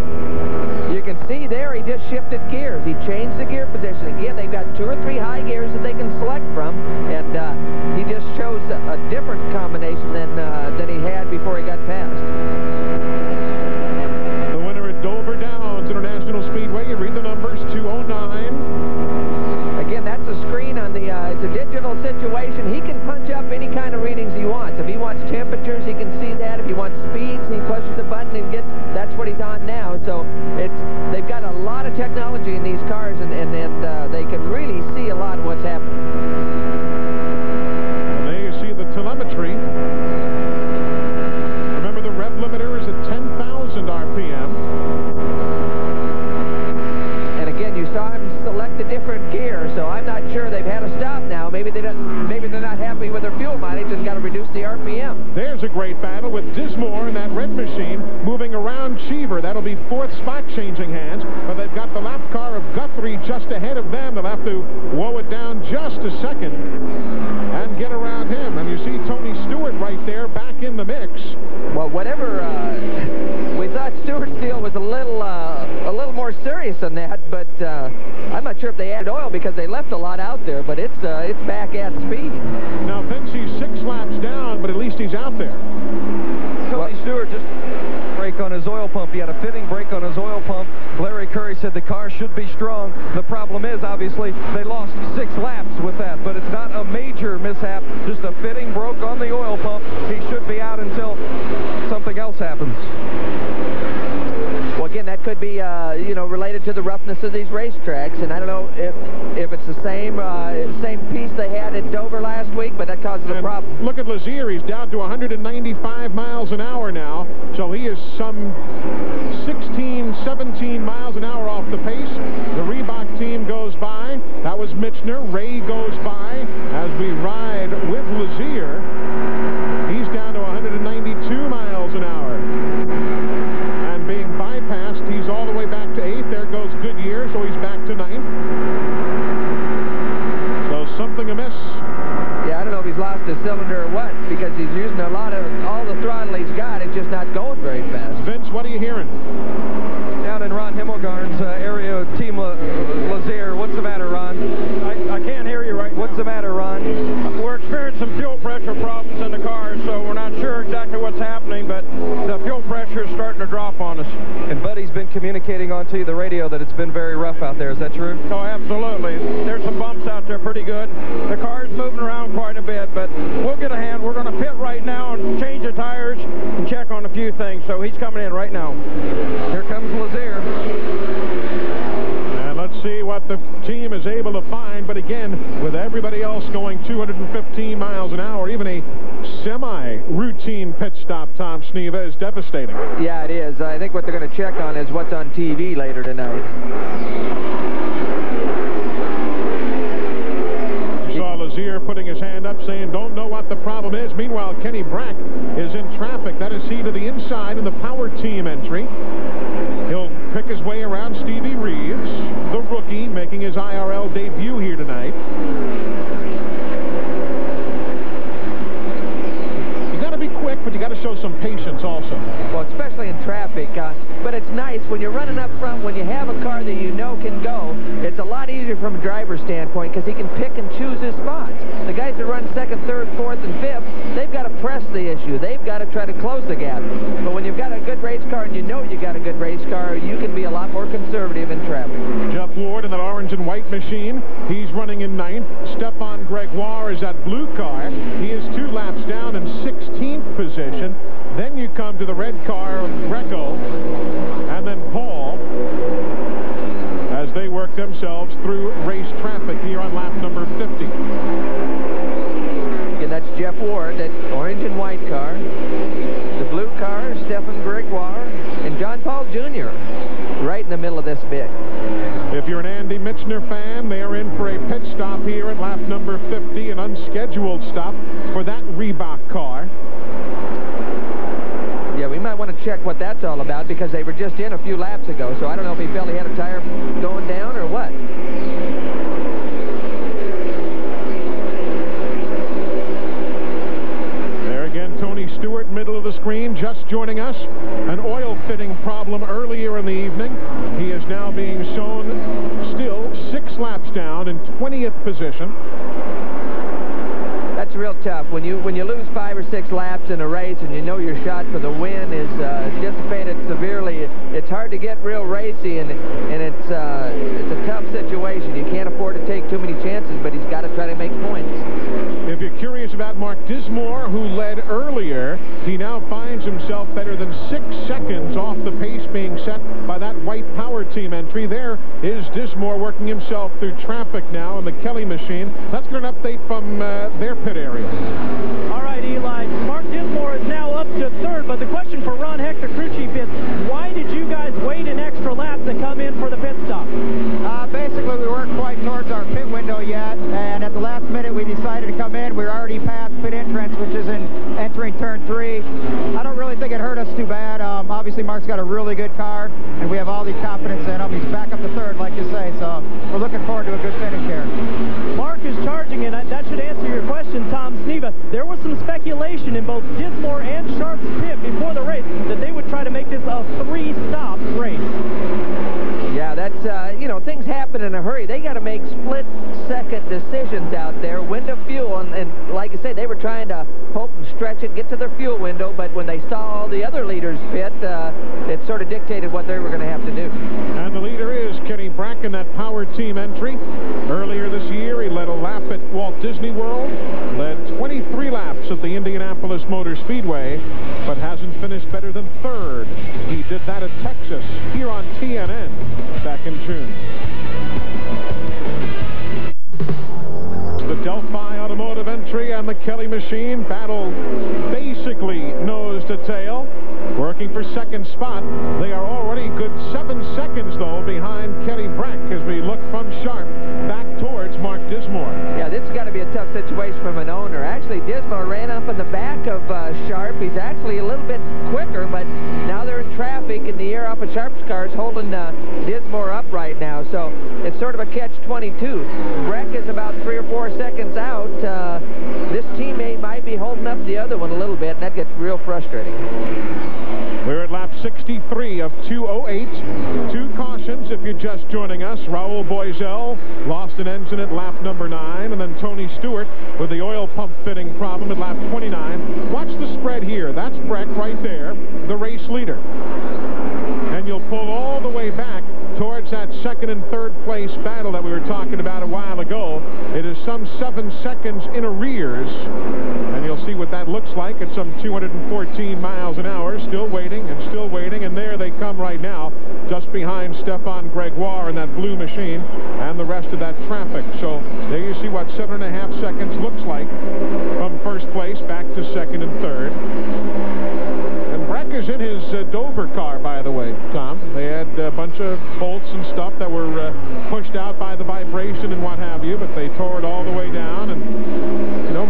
You can see there he just shifted gears. He changed the gear position. Again, they've got two or three high gears that they can select from, and uh, he just chose a, a different combination than, uh, than he had before he got past. The winner at Dover Downs International Speedway. You read the numbers, 209. Again, that's a screen on the, uh, it's a digital situation. He can punch up any kind of readings he wants. If he wants temperatures, he can see that. If he wants speeds, he pushes the button and gets, that's what he's on now. So it's, they've got a lot of technology in these cars, and, and, and uh, they can really see a lot of what's happening. And there you see the telemetry. Remember the rev limiter is at 10,000 RPM. And again, you saw different gear, so I'm not sure they've had a stop now. Maybe they don't, maybe they're not happy with their fuel mileage and got to reduce the RPM. There's a great battle with Dismore and that red machine moving around Cheever. That'll be fourth spot changing hands, but they've got the lap car of Guthrie just ahead of them. They'll have to woe it down just a second and get around him. And you see Tony Stewart right there back in the mix. Well, whatever, uh, we thought Stewart's deal was a little, uh, a little more serious than that, but uh, I'm not sure if they added oil because they left a lot out there, but it's, uh, it's back at speed. Now Vincey's six laps down, but at least he's out there. Tony Stewart just brake on his oil pump. He had a fitting brake on his oil pump. Larry Curry said the car should be strong. The problem is, obviously, they lost six laps with that, but it's not a major mishap, just a fitting broke on the oil pump. He should be out until something else happens. That could be, uh, you know, related to the roughness of these racetracks, and I don't know if, if it's the same, uh, same piece they had at Dover last week, but that causes a problem. Look at Lazier. He's down to 195 miles an hour now. So he is some 16, 17 miles an hour off the pace. The Reebok team goes by. That was Michner. Ray goes by as we ride with Lazier. He's down to 192 miles an hour. And being bypassed, he's all the way back to eighth. There goes Goodyear, so he's back to ninth. So something amiss. Yeah, I don't know if he's lost a cylinder or what, because he's using a lot of, all the throttle he's got, it's just not going very fast. Vince, what are you hearing? Down in Ron Hemmelgarn's uh, area, Team La- Lazier. What's the matter, Ron? I, I can't hear you right What's the matter, Ron? We're experiencing some fuel pressure problems starting to drop on us. And Buddy's been communicating on to you the radio that it's been very rough out there. Is that true? Oh, absolutely. There's some bumps out there pretty good. The car's moving around quite a bit, but we'll get a hand. We're going to pit right now and change the tires and check on a few things. So he's coming in right now. Here comes Lazier. See what the team is able to find. But again, with everybody else going 215 miles an hour, even a semi-routine pit stop, Tom Sneva, is devastating. Yeah, it is. I think what they're going to check on is what's on TV later tonight. You saw Lazier putting his hand up saying, don't know what the problem is. Meanwhile, Kenny Brack is in traffic. That is he to the inside in the power team entry. He'll pick his way around Stevie Reeves, rookie, making his IRL debut here tonight. You got to be quick, but you got to show some patience also. Well, especially in traffic. Uh, but it's nice when you're running up front, when you have a car that you know can go, it's a lot easier from a driver's standpoint because he can pick and choose his spots. The guys that run second, third, fourth, and fifth, they've got to press the issue. They've got to try to close the gap. But when you've got a good race car and you know you got a good race car, you can be a lot more conservative in traffic. Jeff Ward in that orange and white machine. He's running in ninth. Stefan Gregoire is that blue car. He is two laps down in 16th position. Then you come to the red car of Greco and then Paul as they work themselves through race traffic here on lap number 50. Again, that's Jeff Ward, that orange and white car. The blue car, Stefan Gregoire, and John Paul Jr. right in the middle of this bit. If you're an Andy Michner fan, they are in for a pit stop here at lap number 50, an unscheduled stop for that Reebok car. Yeah, we might want to check what that's all about because they were just in a few laps ago, so I don't know if he felt he had a tire going down or what. There again, Tony Stewart, middle of the screen, just joining us. An oil fitting problem earlier in the evening. He is now being shown still six laps down in 20th position. That's real tough. When you when you lose five or six laps in a race and you know your shot for the win is uh, dissipated severely, it, it's hard to get real racy, and and it's uh, it's a tough situation. You can't afford to take too many chances, but he's got to try to make points. You're curious about Mark Dismore, who led earlier, he now finds himself better than six seconds off the pace being set by that white power team entry. There is Dismore working himself through traffic now in the Kelley machine. Let's get an update from uh, their pit area. All right, Eli. Mark Dismore is now up to third, but the question for Ron Hector crew chief is, why did you guys wait an extra lap to come in for the basically, we weren't quite towards our pit window yet, and at the last minute, we decided to come in. We were already past pit entrance, which is in entering turn three. I don't really think it hurt us too bad. Um, obviously, Mark's got a really good car, and we have all the confidence in him. He's back up to third, like you say, so we're looking forward to a good finish here. Mark is charging, and that should answer your question, Tom Sneva. There was some speculation in both Dismore and Sharp's pit before the race that they would try to make this a three-stop race. Uh, you know, things happen in a hurry. They got to make split-second decisions out there. To fuel, and, and like I say, they were trying to hope and stretch it, get to their fuel window, but when they saw all the other leaders pit, uh, it sort of dictated what they were going to have to do. And the leader is Kenny Brack in that power team entry. Earlier this year, he led a lap at Walt Disney World, led 23 laps at the Indianapolis Motor Speedway, but hasn't finished better than third. He did that at Texas, here on TNN, back in June. The Delphi Automotive entry and the Kelley machine battle basically nose to tail. Working for second spot. They are already good seven seconds, though, behind Kenny Brack as we look from Sharp back towards Mark Dismore. Yeah, this has got to be a tough situation from an owner. Actually, Dismore ran up in the back of uh, Sharp. He's actually a little bit quicker, but now they're traffic, and the air off of Sharp's car is holding uh, Dismore up right now. So it's sort of a catch-22. Brack is about three or four seconds out. Uh, this teammate might be holding up the other one a little bit, and that gets real frustrating. We're at lap 63 of 208. Two cautions if you're just joining us. Raul Boesel lost an engine at lap number 9, and then Tony Stewart with the oil pump fitting problem at lap 29. Watch the spread here. That's Brack right there, the race leader. And you'll pull all the way back towards that second and third place battle that we were talking about a while ago. It is some seven seconds in arrears, and you'll see what that looks like at some 214 miles an hour. Still waiting and still waiting, and there they come right now, just behind Stefan Gregoire and that blue machine and the rest of that traffic. So there you see what seven and a half seconds looks like from first place back to second and third. And in his uh, Dover car, by the way, Tom. They had a bunch of bolts and stuff that were uh, pushed out by the vibration and what have you, but they tore it all the way down and,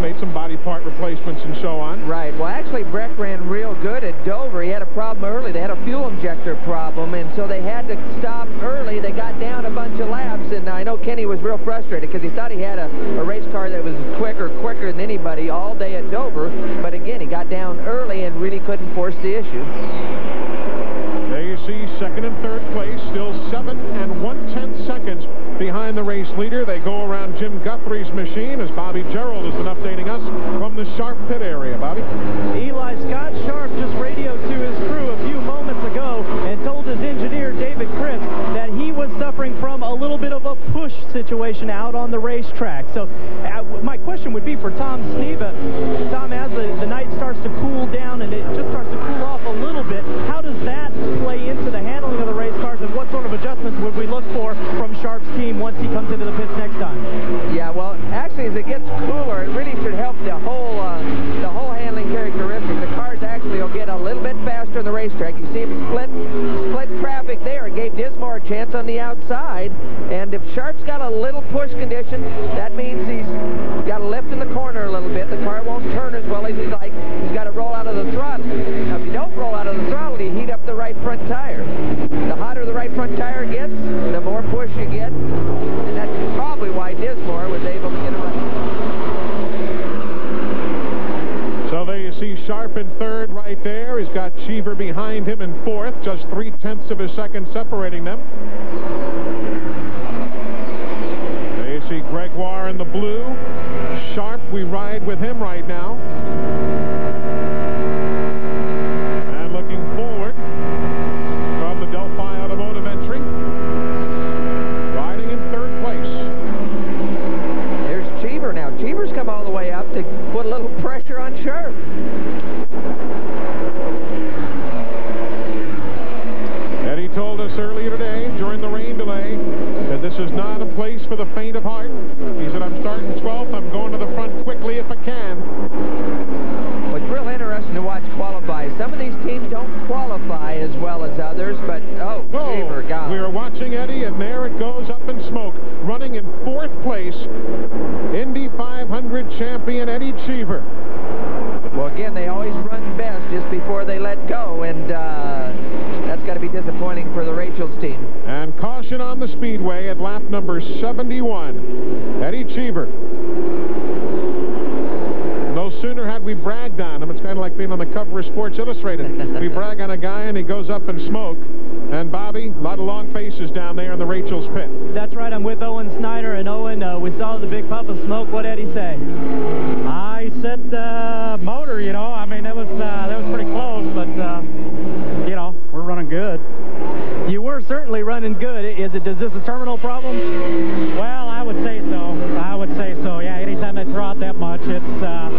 made some body part replacements and so on. Right. Well, actually, Brack ran real good at Dover. He had a problem early. They had a fuel injector problem, and so they had to stop early. They got down a bunch of laps, and I know Kenny was real frustrated because he thought he had a, a race car that was quicker, quicker than anybody all day at Dover. But again, he got down early and really couldn't force the issue. There you see second and third place, still seven and one-tenth seconds behind the race leader. They go around Jim Guthrie's machine as Bobby Gerould has been updating us from the Sharp pit area. Bobby? Eli Scott Sharp just radioed to his crew a few moments ago and told his engineer, David Chris, that he was suffering from a little bit of a push situation out on the racetrack. So uh, my question would be for Tom Sneva. Tom, as the, the night starts to adjustments would we look for from Sharp's team once he comes into the pits next time? Yeah, well, actually, as it gets cooler, it really should help the whole uh, the whole handling characteristics. The cars actually will get a little bit faster on the racetrack. You see them split split traffic there. It gave Dismore a chance on the outside, and if Sharp's got a little push condition, that means he's got a lift in the corner a little bit. The car won't turn as well as he'd like. He's got to roll out of the throttle. Now, if you don't roll out of the throttle, you heat up the right front tire. The hotter the right front tire gets, the more push you get, and that's probably why Dismore was able to get around. So there you see Sharp in third right there. He's got Cheever behind him in fourth, just three-tenths of a second separating them. There you see Gregoire in the blue. Sharp, we ride with him right now. And looking forward from the Delphi Automotive entry. Riding in third place. There's Cheever now. Cheever's come all the way up to put a little pressure on Sharp. Eddie told us earlier today during the rain delay that this is not a place for the faint of heart. He said, I'm starting 12th. I'm going to the front quickly if I can. It's real interesting to watch qualify. Some of these teams don't qualify as well as others, but oh, Whoa. Cheever, God. We are watching Eddie, and there it goes up in smoke. Running in fourth place, Indy 500 champion Eddie Cheever. Well, again, they always run best just before they let go, and uh, that's got to be disappointing for the Rachel's team. And caution on the speedway at lap number 71. Eddie Cheever. No sooner had we bragged on him, it's kind of like being on the cover of Sports Illustrated. <laughs> we brag on a guy and he goes up in smoke. And Bobby, a lot of long faces down there in the Rachel's pit. That's right. I'm with Owen Snyder, and Owen, uh, we saw the big puff of smoke. What did he say? I said uh, motor, you know. I mean, that was that was pretty close, but uh, you know, we're running good. You were certainly running good. Is it? Is this a terminal problem? Well, I would say so. I would say so. Yeah. Anytime they throw out that much, it's uh,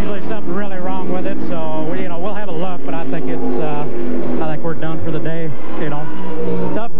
usually something really wrong with it. So you know, we'll have a look, but I think it's uh, I think we're done for the day. You know.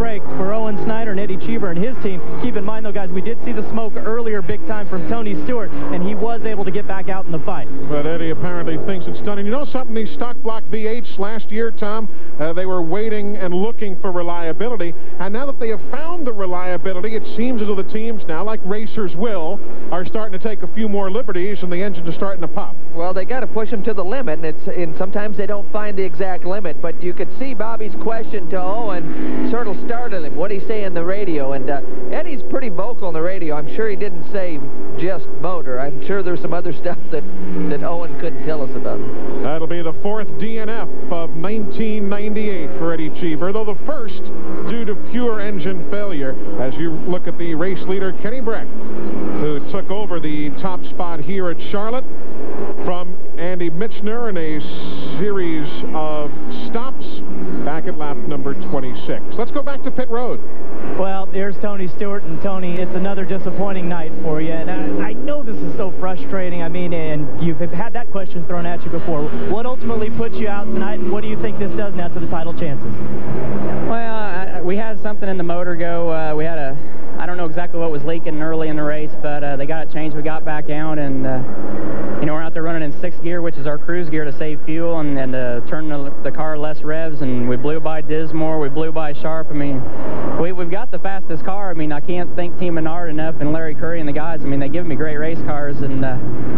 Tough break for Owen Snyder and Eddie Cheever and his team. Keep in mind, though, guys, we did see the smoke earlier big time from Tony Stewart, and he was able to get back out in the fight. But Eddie apparently thinks it's done. And you know something? These stock block V8s last year, Tom, uh, they were waiting and looking for reliability. And now that they have found the reliability, it seems as though the teams now, like racers will, are starting to take a few more liberties and the engines are starting to pop. Well, they got to push them to the limit, and it's and sometimes they don't find the exact limit. But you could see Bobby's question to Owen sort of startled him. What did he say in the radio? And uh, Eddie's pretty vocal on the radio. I'm sure he didn't say just motor. I'm sure there's some other <laughs> stuff that that Owen couldn't tell us about. That'll be the fourth DNF of 1998 for Eddie Cheever, though the first due to pure engine failure. As you look at the race leader, Kenny Brack, who took over the top spot here at Charlotte from Andy Michner in a series of stops back at lap number 26. Let's go back to pit road. Well, there's Tony Stewart, and Tony, it's another disappointing night for you. And I, I know this is so frustrating. I mean, and you've had that question thrown at you before. What ultimately put you out tonight, and what do you think this does now to the title chances? Well, I, we had something in the motor go. Uh, we had a, I don't know exactly what was leaking early in the race, but uh, they got it changed. We got back out, and uh, you know we're out there running in sixth gear, which is our cruise gear to save fuel and, and to turn the, the car less revs. And we blew by Dismore, we blew by Sharp. I mean, we, we've got the fastest car. I mean, I can't thank Team Menard enough and Larry Curry and the guys. I mean, they give me great race cars and uh,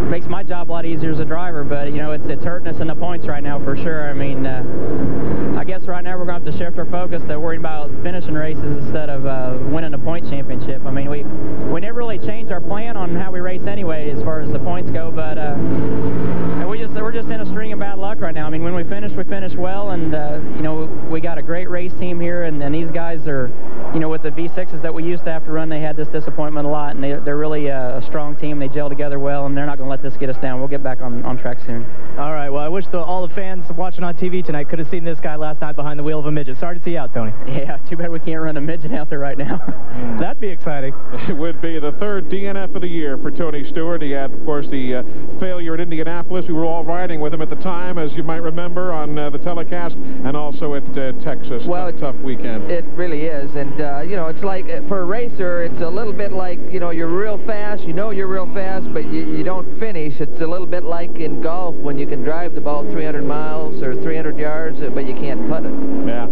makes my job a lot easier as a driver. But you know, it's it's hurting us in the points right now for sure. I mean, uh, I guess right now we're going to have to shift our focus to worrying about finishing races instead of uh, winning a point championship. I mean, we we never really changed our plan on how we race anyway, as far as the points go. But uh, and we just we're just in a string of bad luck right now. I mean, when we finish, we finish well, and uh, you know we got a great race team here, and, and these guys are, you know, with the V6s that we used to have to run, they had this disappointment a lot, and they, they're really uh, a strong team. They gel together well, and they're not going to let this get us down. We'll get back on on track soon. All right. Well, I wish the, all the fans watching on TV tonight could have seen this guy last night behind the wheel of a midget. Sorry to see you out, Tony. <laughs> Yeah. Too bad we can't run a midget out there right now. <laughs> That'd be exciting. <laughs> It would be the third DNF of the year for Tony Stewart. He had, of course, the uh, failure at Indianapolis. We were all riding with him at the time, as you might remember, on uh, the telecast, and also at uh, Texas. Well, tough, tough weekend. It really is, and uh, you know, it's like uh, for a racer, it's a little bit like you know, you're real fast. You know you're real fast, but you, you don't finish. It's a little bit like in golf when you can drive the ball 300 miles or 300 yards, uh, but you can't putt it. Yeah,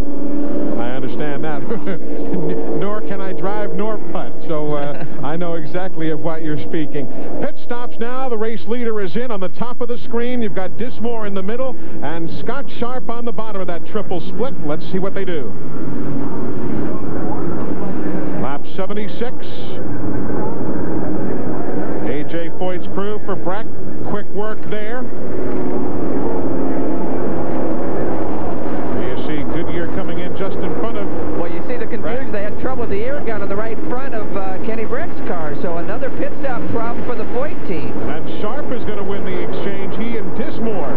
I understand that. <laughs> nor can I drive nor so uh, <laughs> I know exactly of what you're speaking. Pit stops now. The race leader is in on the top of the screen. You've got Dismore in the middle and Scott Sharp on the bottom of that triple split. Let's see what they do. Lap 76. A.J. Foyt's crew for Brack. Quick work there. You see Goodyear coming in just in front of Well, you see the confusion. They had trouble with the air gun on the right front of uh, Kenny Brack's car, so another pit stop problem for the Foyt team. And Sharp is going to win the exchange. He and Dismore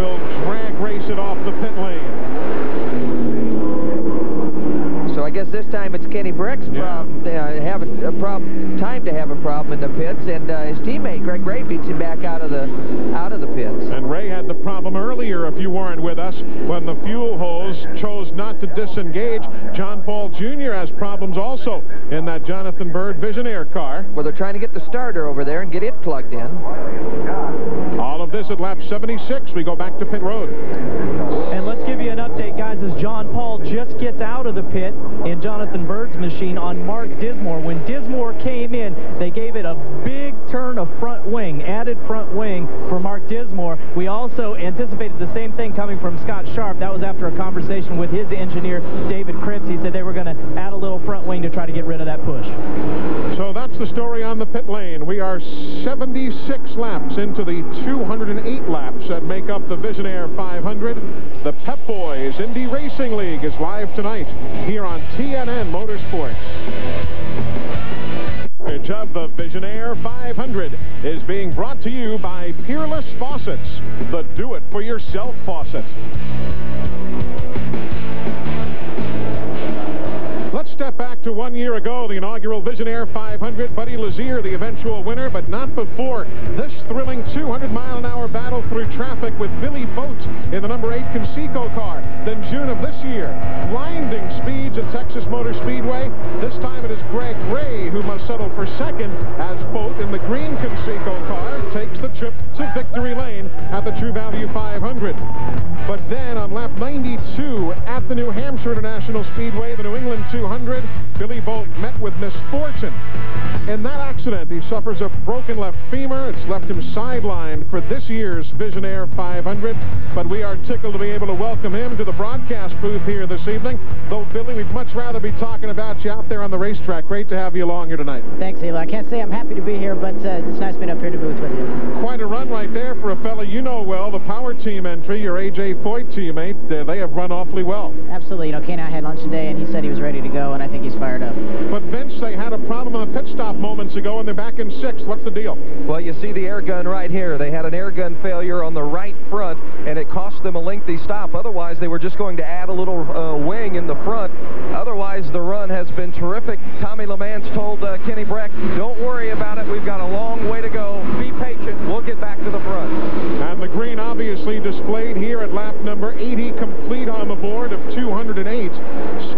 will drag race it off the pit lane. So I guess this time it's Kenny Brack's problem. Uh, have a, a problem, time to have a problem in the pits, and uh, his teammate Greg Ray beats him back out of the out of the pits. And Ray had the problem earlier, if you weren't with us, when the fuel hose chose not to disengage. John Paul Jr. has problems also in that Jonathan Byrd Visionaire car. Well, they're trying to get the starter over there and get it plugged in. All of this at lap 76. We go back to pit road. And let's give you an update, guys, as John Paul just gets out of the pit in Jonathan Byrd's machine on Mark Dismore. When Dismore came in, they gave it a big turn of front wing, added front wing for Mark Dismore. We also anticipated the same thing coming from Scott Sharp. That was after a conversation with his engineer, David Cripps. He said they were going to add a little front wing to try to get rid of that push. So that's the story on the pit lane. We are 76 laps into the 208 laps that make up the Visionaire 500. The Pep Boys Indy Racing League is live tonight here on TNN Motorsports. Of the Visionaire 500 is being brought to you by Peerless Faucets, the do-it-for-yourself faucet. Let's step back to one year ago, the inaugural Visionaire 500. Buddy Lazier, the eventual winner, but not before this thrilling 200-mile-an-hour battle through traffic with Billy Boat in the number 8 Conseco car. Then June of this year, blinding speeds at Texas Motor Speedway. This time it is Greg Ray who must settle for second as Boat in the green Conseco car takes the trip to victory lane at the True Value 500. But then on lap 92 at the New Hampshire International Speedway, the New England 200, Billy Boat met with misfortune. In that accident, he suffers a broken left femur. It's left him sidelined for this year's Visionaire 500. But we are tickled to be able to welcome him to the broadcast booth here this evening. Though, Billy, we'd much rather be talking about you out there on the racetrack. Great to have you along here tonight. Thanks, Eli. I can't say I'm happy to be here, but uh, it's nice being up here in the booth with you. Quite a run right there for a fella you know well, the power team entry, your A.J. Foyt teammate, uh, they have run awfully well. Absolutely. You know, Kane and I had lunch today, and he said he was ready to go, and I think he's fired up. But Vince, they had a problem on the pit stop moments ago, and they're back in sixth. What's the deal? Well, you see the air gun right here. They had an air gun failure on the right front, and it cost them a lengthy stop. Otherwise, they were just going to add a little uh, wing in the front. Otherwise, the run has been terrific. Tommy LeMans told uh, Kenny Brack, don't worry about it. We've got a long way to go. Be patient. We'll get back to the front. And the green obviously displayed here at lap number 80, complete on the board of 208.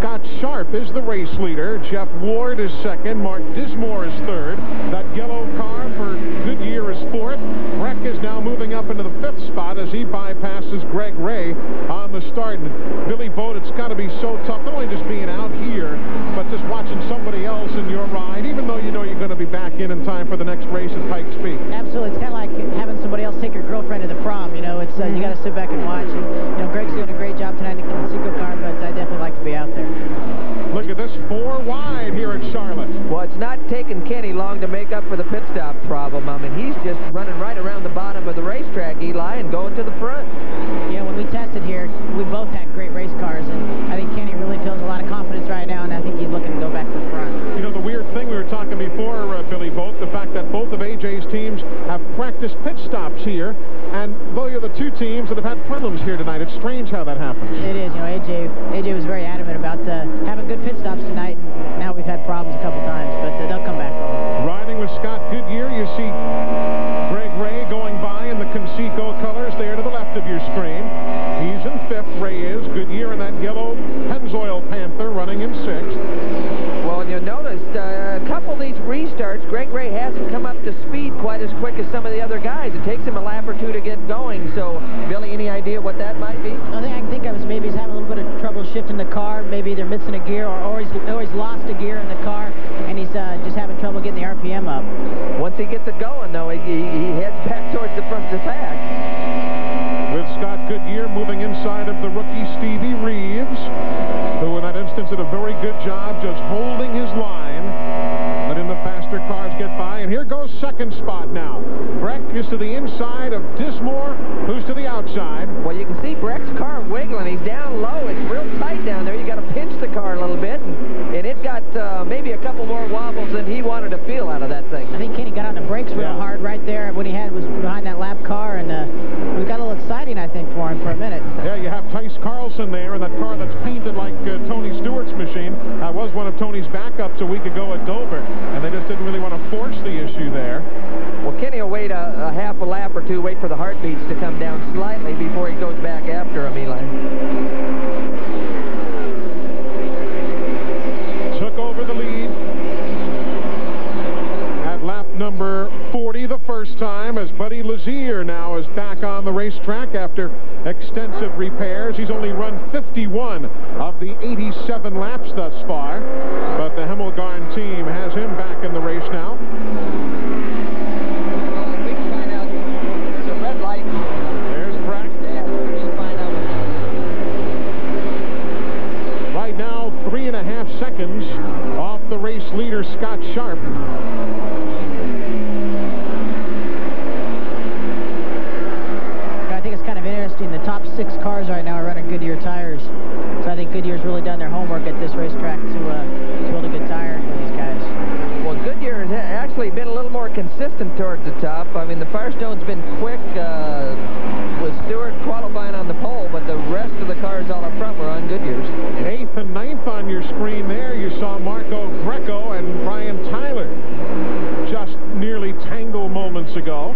Scott Sharp is the race leader. Jeff Ward is second. Mark Dismore is third. That yellow car for Goodyear is fourth. Brack is now moving up into the fifth spot as he bypasses Greg Ray on the start. And Billy Boat, it's got to be so tough, not only just being out here, but just watching somebody else in your ride, even though you know you're going to be back in in time for the next race at Pikes Peak. Absolutely. It's kind of like having somebody else take your girlfriend to the prom. You know, it's uh, you got to sit back and watch. And, you know, Greg's doing a great job tonight in the Conseco car, but I definitely like to be out there. Look at this, four wide here at Charlotte. Well, it's not taking Kenny long to make up for the pit stop problem. I mean, he's just running right around the bottom of the racetrack, Eli, and going to the front. Yeah, when we tested here, we both had great race cars, and I think Kenny really feels a lot of confidence right now, and I think he's looking to go back to the front. You know, the weird thing we were talking before, uh, Billy Boat, the fact that both of AJ's teams have practiced pit stops here, and though you're the two teams that have had problems here tonight, it's strange how that happens. It is. You know, AJ AJ was very adamant about uh, having good pit stops tonight, and now we've had problems a couple times, but uh, they'll come back. Riding with Scott Goodyear, you see Greg Ray going by in the Conseco colors there to the left of your screen. He's in fifth, Ray is. Goodyear in that yellow Pennzoil Panther running in sixth. Well, you noticed uh, a couple of these restarts, Greg Ray hasn't come up to speed quite as quick as some of the other guys. It takes him a lap or two to get going. So, Billy, any idea what that might be? I think I can think of is maybe he's having a little bit of trouble shifting the car. Maybe they're missing a gear, or, always, he's, or he's lost a gear in the car, and he's uh, just having trouble getting the RPM up. Once he gets it going, though, he, he heads back towards the front of the pack. With Scott Goodyear moving inside of the rookie Stevie Reeves, who in that instance did a very good job just holding his line, letting the faster cars get by. And here goes second spot now. Brack is to the inside of Dismore, who's to the outside. Well, you can see Brack's car wiggling. He's down low. It's real tight down there. You got to pinch the car a little bit, and, and it got uh, maybe a couple more wobbles than he wanted to feel out of that thing. I think Kenny got on the brakes real Yeah. hard right there when he had was behind that lap car, and uh, it was got a little exciting, I think, for him for a minute. Yeah, you have Tyce Carlson there in that car that's painted like uh, Tony Stewart's machine. That was one of Tony's backups a week ago at Dover, and they just didn't really want to force the issue there. Well, Kenny will wait a, a half a lap or two, wait for the heartbeats to come down slightly before he goes back after him, Eli. Took over the lead at lap number 40 the first time as Buddy Lazier now is back on the racetrack after extensive repairs. He's only run 51 of the 87 laps thus far, but the Hemmelgarn team has him back in the race now. Right now, three and a half seconds off the race leader, Scott Sharp. I think it's kind of interesting. The top six cars right now are running Goodyear tires. So I think Goodyear's really done their homework at this racetrack to, uh, to build a good tire for these guys. Well, Goodyear has actually been a little more consistent towards the top. I mean, the Firestone's been quick uh, with Stewart qualifying on the pole, but the rest of the cars all up front were on Goodyear's. Eighth and ninth on your screen there, you saw Marco Greco and Brian Tyler just nearly tangle moments ago.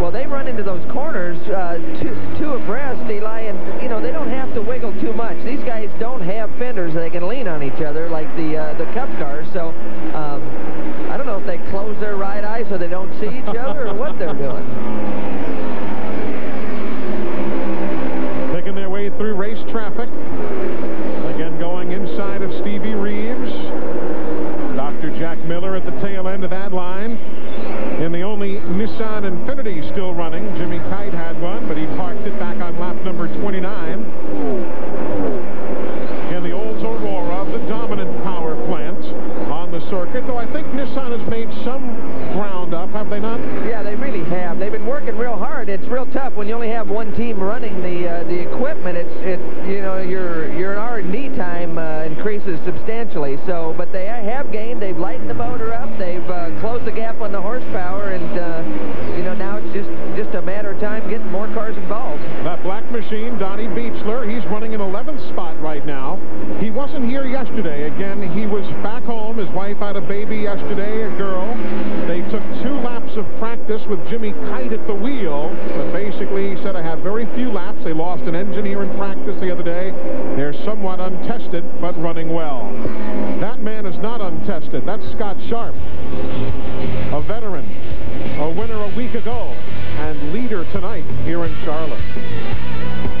Well, they run into those corners uh, two, two abreast, Eli, and, you know, they don't have to wiggle too much. These guys don't have fenders they can lean on each other like the uh, the Cup cars, so um, I don't know if they close their right eye so they don't see each other or what they're doing. Making their way through race traffic. Again, going inside of Stevie Reeves. Dr. Jack Miller at the tail end of that line. In the only Nissan Infiniti still running, Jimmy Kite had one, but he parked it back on lap number 29. In the Olds Aurora, the dominant power plant on the circuit, though I think Nissan has made some ground up, have they not? Yeah, they really have. They've been working real hard. It, it's real tough when you only have one team running the uh, the equipment. It's it you know your your R&D time uh, increases substantially. So, but they have gained. They've lightened the motor up. They've uh, closed the gap on the horsepower, and uh, you know now it's just just a matter of time getting more cars involved. That black machine, Donnie Beechler, he's running an 11th spot right now. He wasn't here yesterday. Again, he was back home. His wife had a baby yesterday, a girl. They took of practice with Jimmy Kite at the wheel, but basically he said, I have very few laps. They lost an engineer in practice the other day. They're somewhat untested, but running well. That man is not untested. That's Scott Sharp, a veteran, a winner a week ago, and leader tonight here in Charlotte.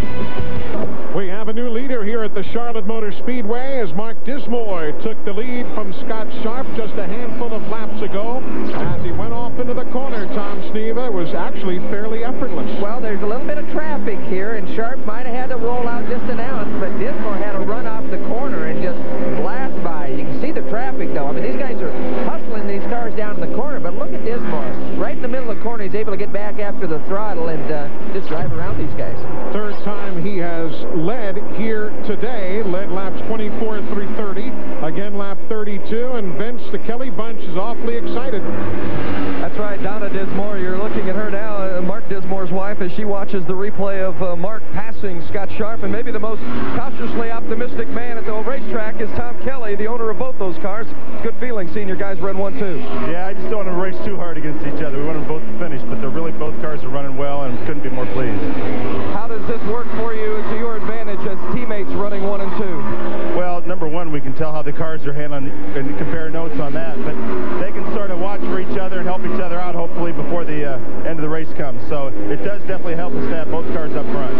A new leader here at the Charlotte Motor Speedway as Mark Dismore took the lead from Scott Sharp just a handful of laps ago. As he went off into the corner, Tom Sneva was actually fairly effortless. Well, there's a little bit of traffic here, and Sharp might have had to roll out just an ounce, but Dismore had to run off the corner and just blast by. You can see the traffic, though. I mean, these guys are hustling these cars down in the corner, but look at this Dismore. Right in the middle of the corner, he's able to get back after the throttle and uh, just drive around these guys. Third time he has led here today, led laps 24 and 330, again lap 32, and Vince, the Kelley bunch, is awfully excited. That's right, Donna Dismore. You're looking at her now, Mark Dismore's wife, as she watches the replay of uh, Mark passing Scott Sharp. And maybe the most cautiously optimistic man at the racetrack is Tom Kelley, the owner of both those cars. Good feeling seeing your guys run one, too. Yeah, I just don't want to race too hard against each other. We want them both to finish, but they're really both cars are running well, and couldn't be more pleased. How does this work for you to your advantage as teammates running one and two? Well, number one, we can tell how the cars are handling and compare notes on that, but they can sort of watch for each other and help each other out, hopefully, before the uh, end of the race comes. So it does definitely help us to have both cars up front.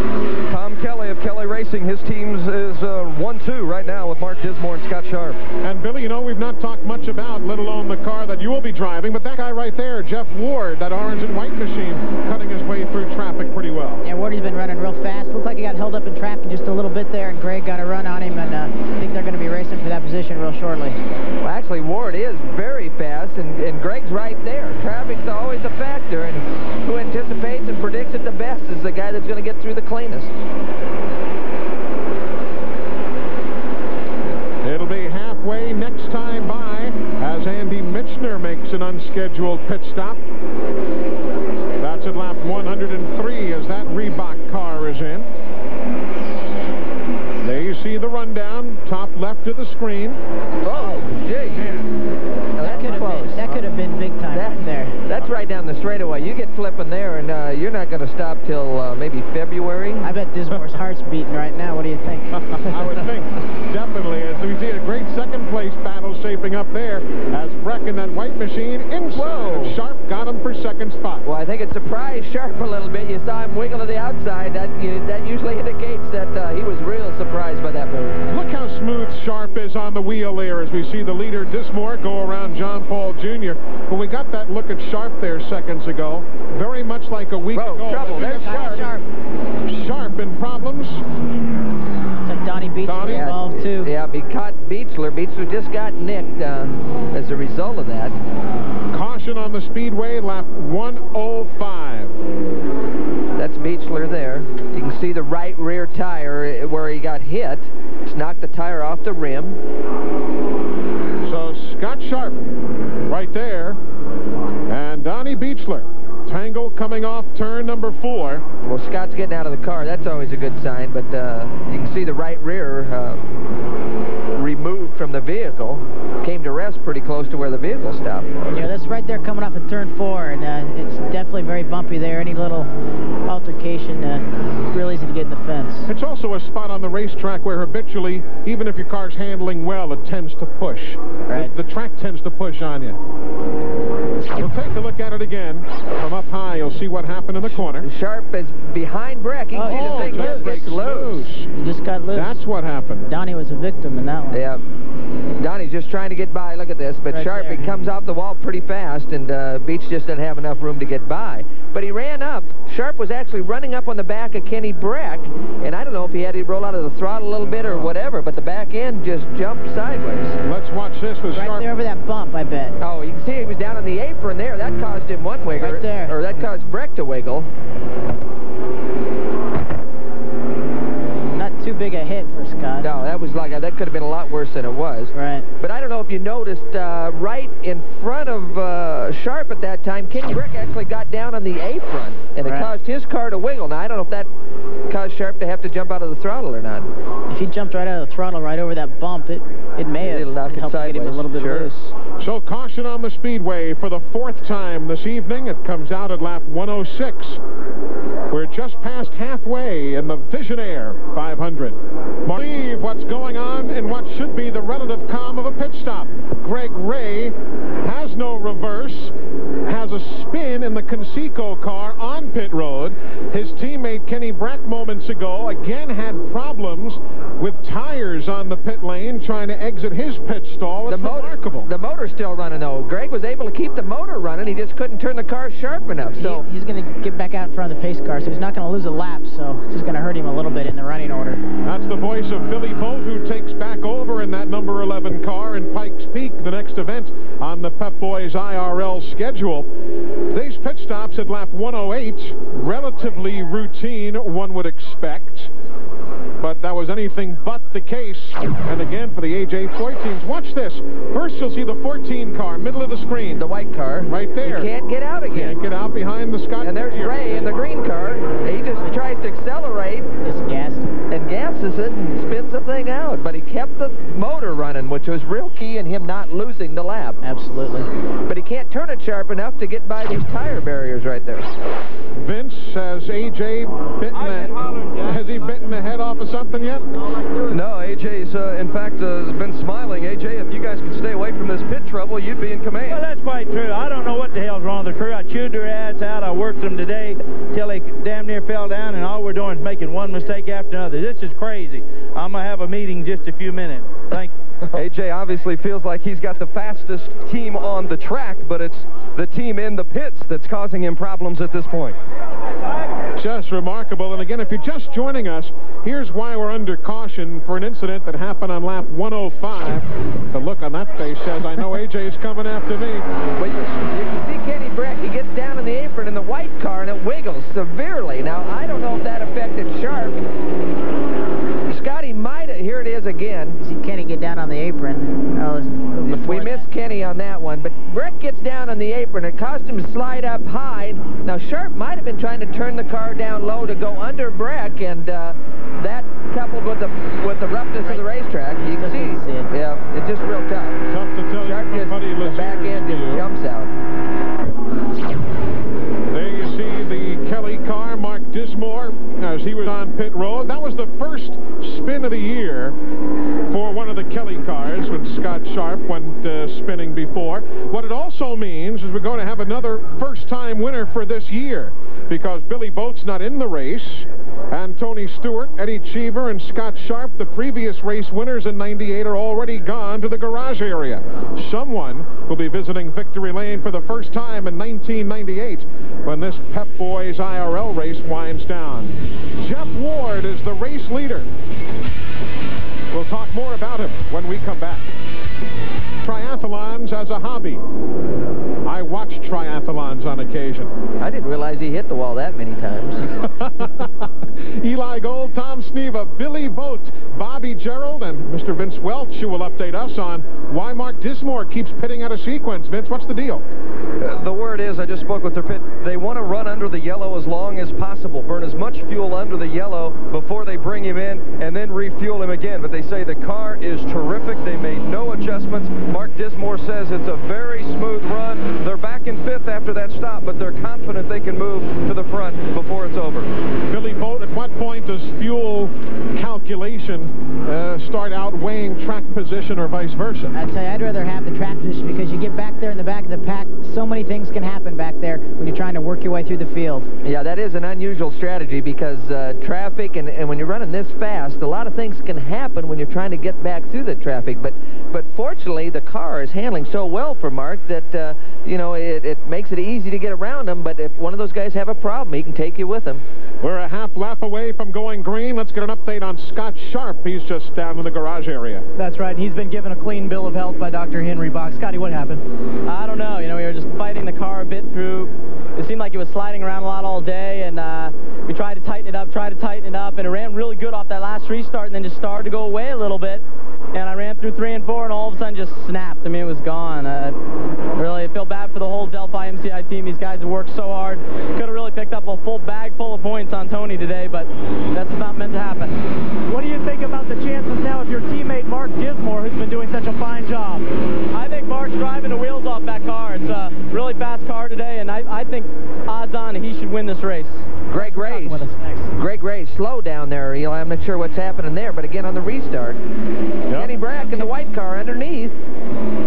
Tom Kelley of Kelley Racing, his team is 1-2 uh, right now with Mark Dismore and Scott Sharp. And Billy, you know, we've not talked much about, let alone the car that you will be driving, but that guy right there, Jeff Ward, that orange and white machine, cutting his way through traffic pretty well. Yeah, Wardy's been running real fast. Looked like he got held up in traffic just a little bit there, and Greg got a run on him, and uh, I think they're going to be racing for that position real shortly. Well, actually, Ward is very fast, and, and Greg's right there. Traffic's always a factor, and who anticipates and predicts it the best is the guy that's going to get through the cleanest. It'll be halfway next time by as Andy Michner makes an unscheduled pit stop. That's at lap 103 as that Reebok car is in. There you see the rundown, top left of the screen. Oh, gee. That could have been, that could have been big time That- right there. That's right down the straightaway. You get flipping there, and uh, you're not going to stop till uh, maybe February. I bet Dismore's heart's beating right now. What do you think? <laughs> I would think, definitely, as we see a great second place battle shaping up there as Brack and that white machine inside Whoa. Sharp got him for second spot. Well, I think it surprised Sharp a little bit. You saw him wiggle to the outside. That you, that usually indicates that uh, he was real surprised by that move. Look how smooth Sharp is on the wheel there as we see the leader Dismore go around John Paul Jr. When we got that look at Sharp there seconds ago, very much like a week Whoa, ago. trouble. There's Sharp. Sharp. Sharp in problems. Looks like Donnie Beach Donnie? involved too. Yeah, be caught Beechler. Beechler just got nicked uh, as a result of that. Caution on the speedway, lap 105. That's Beechler there. Can see the right rear tire where he got hit. It's knocked the tire off the rim. So Scott Sharp right there. And Donnie Beechler. Tangle coming off turn number four. Well, Scott's getting out of the car. That's always a good sign, but uh, you can see the right rear uh, removed from the vehicle. Came to rest pretty close to where the vehicle stopped. Yeah, that's right there coming off of turn four, and uh, it's definitely very bumpy there. Any little altercation, uh, real easy to get in the fence. It's also a spot on the racetrack where habitually, even if your car's handling well, it tends to push. Right. The, the track tends to push on you. We'll take a look at it again. From up high, you'll see what happened in the corner. Sharp is behind Brack. You can see Oh, the thing just just breaks gets loose. loose. He just got loose. That's what happened. Donnie was a victim in that one. Yeah. Donnie's just trying to get by. Look at this. But Right Sharp, there. he comes off the wall pretty fast, and uh, Beach just didn't have enough room to get by. But he ran up. Sharp was actually running up on the back of Kenny Brack, and I don't know if he had to roll out of the throttle a little bit or whatever, but the back end just jumped sideways. Let's watch this with Right Sharp. there over that bump, I bet. Oh, you can see he was down on the apron there. That caused him one wiggle. Right there. Or that caused Brack to wiggle. Not too big a hit for Scott. No, that was like, a, that could have been a lot worse than it was. Right. But I don't know if you noticed, uh, right in front of uh, Sharp at that time, Kenny Brack actually got down on the apron, and it caused his car to wiggle. Now, I don't know if that caused Sharp to have to jump out of the throttle or not. If he jumped right out of the throttle right over that bump, it, it may have It'll knock it helped get him a little bit sure. loose. So caution on the speedway for the fourth time this evening. It comes out at lap 106. We're just past halfway in the Visionaire 500. Believe what's going on in what should be the relative calm of a pit stop. Greg Ray has no reverse, has a spin in the Conseco car on pit road. His teammate Kenny Brack moments ago again had problems with tires on the pit lane trying to exit his pit stall. It's The remarkable. the motor's still running, though. Greg was able to keep the motor running. He just couldn't turn the car sharp enough. So he, he's going to get back out in front of the pace car, so he's not going to lose a lap, so it's just going to hurt him a little bit in the running order. That's the voice of Billy Boat, who takes back over in that number 11 car in Pikes Peak, the next event on the Pep Boys IRL schedule. These pit stops at lap 108, relatively routine, one would expect. But that was anything but the case. And again, for the AJ Foyt teams, watch this. First, you'll see the 14 car, middle of the screen. the white car, Right there. he can't get out again. Can't get out behind the Scott. And there's Goodyear. Ray in the green car. He just tries to accelerate Just gas. and gasses it and spins the thing out. But he kept the motor running, which was real key in him not losing the lap. Absolutely. But he can't turn it sharp enough to get by these tire barriers right there. Vince has AJ bitten the, has he bitten the head off of something yet? No, AJ's, uh, in fact, uh, has been smiling. AJ, if you guys could stay away from this pit trouble, you'd be in command. Well, that's quite true. I don't know what the hell's wrong with the crew. I chewed their ass out. I worked them today till they damn near fell down, and all we're doing is making one mistake after another. This is crazy. I'm going to have a meeting in just a few minutes. Thank you. <laughs> AJ obviously feels like he's got the fastest team on the track, but it's the team in the pits that's causing him problems at this point. Just remarkable. And again, if you're just joining us, here's why we're under caution for an incident that happened on lap 105. The look on that face says, I know AJ's coming after me. But you, you see Kenny Brack, he gets down in the apron in the white car and it wiggles severely. Now, I don't know if that affected Sharp. Scotty might have, here it is again. See Kenny get down on the apron. Oh, it We before missed Kenny on that one, but Brack gets down on the apron. It caused him to slide up high. Now, Sharp might have been trying to turn the car down low to go under Brack, and uh, that coupled with the with the roughness of the racetrack, you can see, see it. yeah, it's just real tough. Tough to tell Sharp you, just, buddy. the back end just jumps out. There you see the Kelley car, Mark Dismore, as he was on pit road. That was the first spin of the year for one of the Kelley cars when Scott Sharp went uh, spinning before. What it also means is we're going to have another first-time winner for this year because Billy Boat's not in the race. And Tony Stewart, Eddie Cheever, and Scott Sharp, the previous race winners in 98, are already gone to the garage area. Someone will be visiting Victory Lane for the first time in 1998 when this Pep Boys IRL race winds down. Jeff Ward is the race leader. We'll talk more about him when we come back. Triathlons as a hobby. I watch triathlons on occasion. I didn't realize he hit the wall that many times. <laughs> Eli Gold, Tom Sneva, Billy Boat, Bobby Gerould, and Mr. Vince Welch, who will update us on why Mark Dismore keeps pitting out of sequence. Vince, what's the deal? Uh, the word is, I just spoke with their pit, they want to run under the yellow as long as possible, burn as much fuel under the yellow before they bring him in, and then refuel him again. But they say the car is terrific. They made no adjustments. Mark Dismore says it's a very smooth run. They're back in fifth after that stop, but they're confident they can move to the front before it's over. Billy Boat, at what point does fuel calculation uh, start outweighing track position or vice versa? I'd tell you, I'd rather have the track position because you get back there in the back of the pack, so many things can happen back there when you're trying to work your way through the field. Yeah, that is an unusual strategy because uh, traffic and, and when you're running this fast, a lot of things can happen when you're trying to get back through the traffic. But but fortunately, the car is handling so well for Mark that uh, you know it, it makes it easy to get around him. But if one of those guys have a problem, he can take you with him. We're a half lap away from going green. Let's get an update on Scott Sharp. He's just down in the garage area. That's right. He's been given a clean bill of health by Dr. Henry Bock. Scotty, what happened? I don't know. You know, we were just fighting the car a bit through. It seemed like it was sliding around a lot all day, and uh, we tried to tighten it up, tried to tighten it up, and it ran really good off that last restart, and then just started to go away a little bit. And I ran through three and four, and all of a sudden just snapped. I mean, it was gone. Uh, really, I feel bad for the whole Delphi MCI team. These guys have worked so hard. Could have really picked up a full bag full of points on Tony today, but that's not meant to happen. What do you think about the chances your teammate Mark Dismore, who's been doing such a fine job? I think Mark's driving the wheels off that car. It's a really fast car today, and I, I think odds on he should win this race. Greg Race. Greg Race, slow down there, Eli. I'm not sure what's happening there, but again on the restart. Kenny Brack in the white car underneath.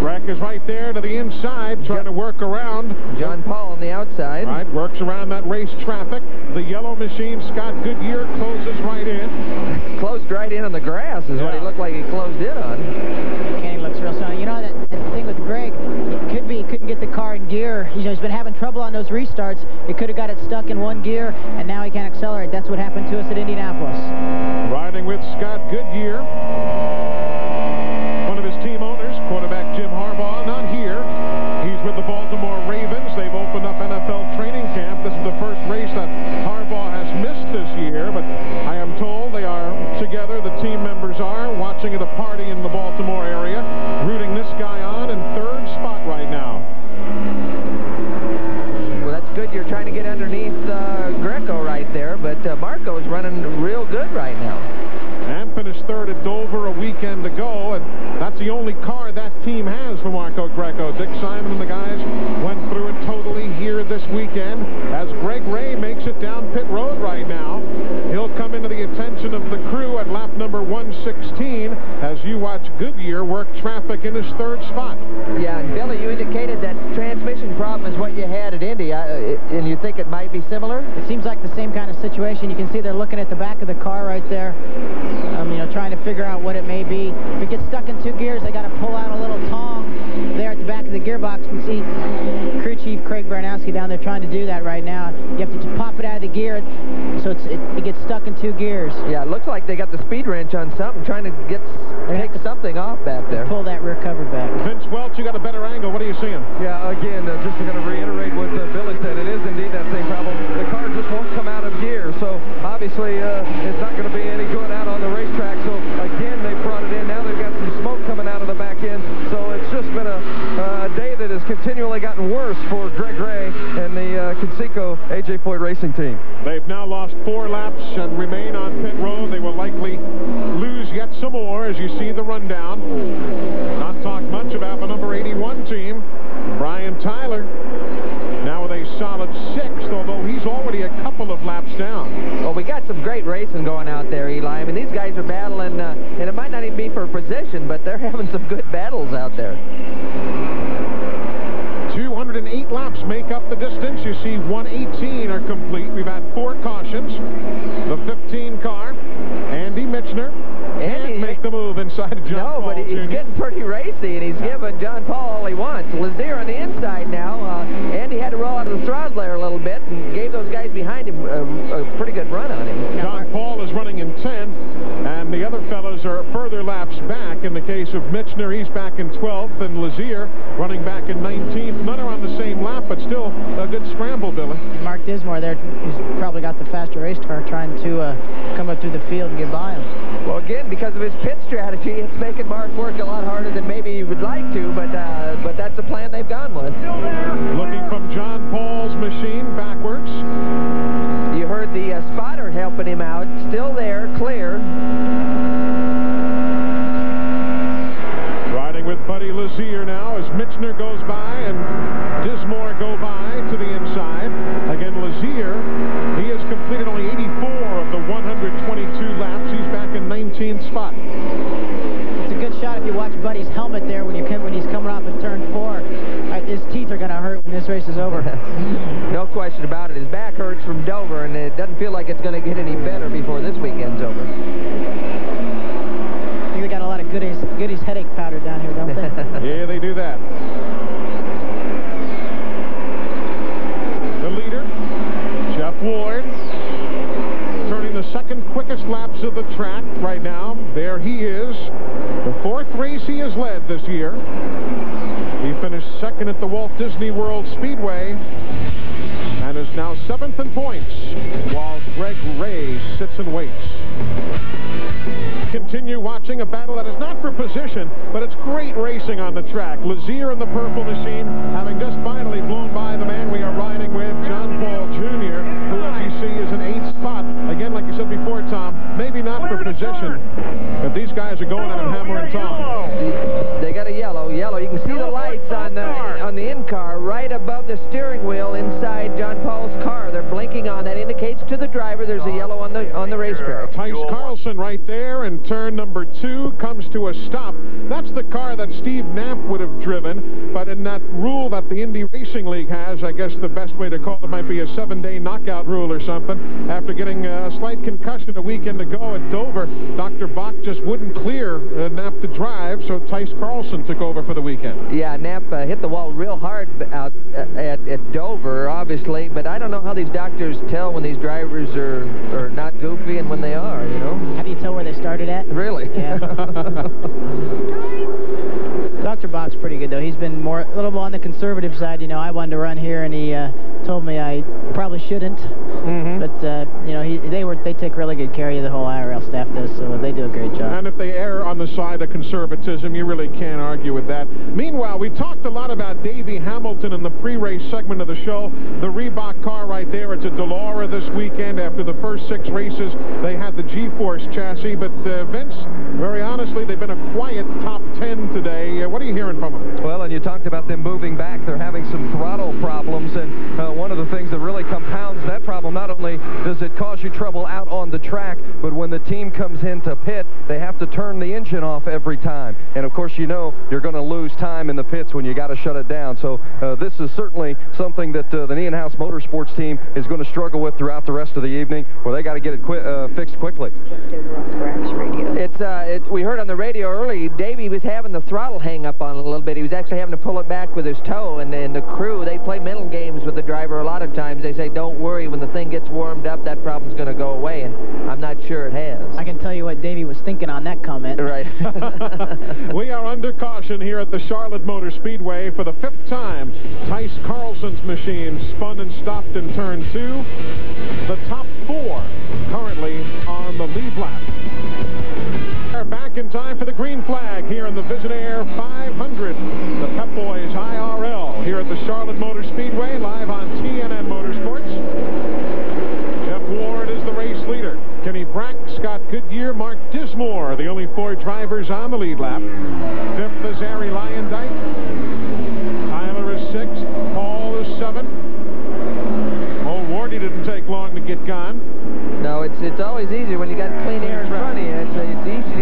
Brack is right there to the inside, trying to work around. John Paul on the outside. Right, works around that race traffic. The yellow machine, Scott Goodyear, closes right in. <laughs> Closed right in on the grass is what he looked like he closed in on. Kenny looks real strong. You know, that, that thing with Greg, it could be he couldn't get the car in gear. You know, he's been having trouble on those restarts. He could have got it stuck in one gear, and now he can't accelerate. That's what happened to us at Indianapolis. Riding with Scott Goodyear. One of his team owners, quarterback Jim Harbaugh, not here. He's with the Baltimore Ravens. They've opened up NFL training camp. This is the first race that Harbaugh has missed this year, but together, the team members are, watching at a party in the Baltimore area, rooting this guy on in third spot right now. Well, that's good. You're trying to get underneath uh, Greco right there, but uh, Marco is running real good right now. And finished third at Dover a weekend ago, and that's the only car that team has for Marco Greco. Dick Simon and the guys went through it totally here this weekend as Greg Ray makes it down pit road right now. He'll come into the attention of the crew number 116 as you watch Goodyear work traffic in his third spot. Yeah, and Billy, you indicated that transmission problem is what you had at Indy, uh, and you think it might be similar? It seems like the same kind of situation. You can see they're looking at the back of the car right there, um, you know, trying to figure out what it may be. If it gets stuck in two gears, they got to pull out a little tong there at the back of the gearbox. You can see crew chief Craig Baranowski down there trying to do that right now. You have to just pop it out of the gear so it's, it, it gets stuck in two gears. Yeah, it looks like they got the speed wrench on something, trying to get take something off back there. Pull that rear cover back. Vince Welch, you got a better angle. What are you seeing? Yeah, again, uh, just to kind of reiterate what uh, Billy said, it is indeed that same problem. The car just won't come out of gear, so obviously uh, it's not going to be any good out on the racetrack. So again, they brought it in. Now they've got some smoke coming out of the back end. So it's just been a, a day that has continually gotten worse for Greg Ray and the uh, Conseco AJ Foyt Racing Team. They've now lost four laps and remain on pit road. They will likely lose yet some more as you see the rundown. Not talk much about the number 81 team, Brian Tyler. Now with a solid sixth, although he's already a couple of laps down. Well, we got some great racing going out there, Eli. I mean, these guys are battling, uh, and it might not even be for position, but they're <laughs> having some good battles out there. 208 laps make up the distance. You see 118 are complete. We've had four cautions. The 15 car, Andy Michner, can't make the move inside of John No, Paul but he's Jr. getting pretty racy, and he's giving John Paul all he wants. Lazier on the inside now. Uh, Andy had to roll out of the throttle there a little bit and gave those guys behind him a, a pretty good run on him. John Paul is running in 10, and the other fellows are further laps back. In the case of Michner, he's back in 12th, and Lazier running back in 19th. None are on the same lap, but still a good scramble, Billy. Mark Dismore there, he's probably got the faster race car trying to uh, come up through the field and get by him. Well, again, because of his pit strategy, it's making Mark work a lot harder than maybe he would like to, but uh, but that's the plan they've gone with. Looking from John Paul's machine backwards. You heard the uh, spotter helping him out. Still there, clear. Riding with Buddy Lazier now as Michner goes by and Dismore go by to the inside. Again, Lazier, he has completed only 84 of the 122 laps. He's back in 19th 17th spot. It's a good shot if you watch Buddy's helmet there when you come, when he's coming off of turn four. Uh, his teeth are going to hurt when this race is over. <laughs> no question about it. His back hurts from Dover, and it doesn't feel like it's going to get any better before this weekend's over. I think they got a lot of goodies, goodies headache powder down here, don't they? <laughs> yeah, they do that. The leader, Jeff Ward, turning the second quickest laps of the track right now. There he is. The fourth race he has led this year. He finished second at the Walt Disney World Speedway and is now seventh in points, while Greg Ray sits and waits. Continue watching a battle that is not for position, but it's great racing on the track. Lazier in the purple machine, having just finally blown by the man we are riding with, not for position, but these guys are going at him hammer and tong. They got a yellow, yellow. You can see the lights on the on the in-car right above the steering wheel inside John Paul's car. They're blinking on. That indicates to the driver there's a yellow on the on the racetrack. Tyce Carlson right there, in turn number two comes to a stop. That's the car that Steve Knapp would have driven, but in that rule that the Indy Racing League has, I guess the best way to call it might be a seven-day knockout rule or something. After getting a slight concussion a weekend ago at Dover, Dr. Bock just wouldn't clear uh, Knapp to drive, so Tyce Carlson took over for the weekend. Yeah, Knapp uh, hit the wall real hard out uh, at, at Dover, obviously, but I don't know how these doctors tell when these drivers are, are not goofy and when they are, you know? How do you tell where they started at? Really? Yeah. <laughs> <laughs> Dr. Bock's pretty good, though. He's been more a little more on the conservative side. You know, I wanted to run here, and he uh, told me I probably shouldn't. Mm-hmm. But uh, you know, he, they were they take really good care of you. The whole IRL staff does, so they do a great job. And if they err on the side of conservatism, you really can't argue with that. Meanwhile, we talked a lot about Davey Hamilton in the pre-race segment of the show. The Reebok car right there. It's a Dallara this weekend. After the first six races, they had the G-Force chassis. But uh, Vince, very honestly, they've been a quiet top 10 today. Uh, what are you hearing from them? Well, and you talked about them moving back. They're having some throttle problems, and uh, one of the things that really compounds that problem, not only does it cause you trouble out on the track, but when the team comes into pit, they have to turn the engine off every time. And of course, you know you're going to lose time in the pits when you got to shut it down. So uh, this is certainly something that uh, the Nienhouse Motorsports team is going to struggle with throughout the rest of the evening, where they got to get it qui uh, fixed quickly. It's uh, it, we heard on the radio early. Davey was having the throttle hang up on it a little bit. He was actually having to pull it back with his toe, and, and the crew they play mental games with the driver a lot of times. They say, "Don't worry, when the thing gets warmed up, that problem's going to go away." And I'm not sure it has. I can tell you what Davey was thinking on that comment. Right. <laughs> we are under caution here at the Charlotte Motor Speedway for the fifth time. Tyce Carlson's machine spun and stopped in turn two. The top four currently on the lead lap. Back in time for the green flag here in the Visionaire 500. The Pep Boys IRL here at the Charlotte Motor Speedway, live on TNN Motorsports. Jeff Ward is the race leader. Kenny Brack, Scott Goodyear, Mark Dismore, the only four drivers on the lead lap. Fifth is Arie Luyendyk. Tyler is sixth. Paul is seventh. Oh, Wardy didn't take long to get gone. No, it's it's always easier when you got clean air in front of you.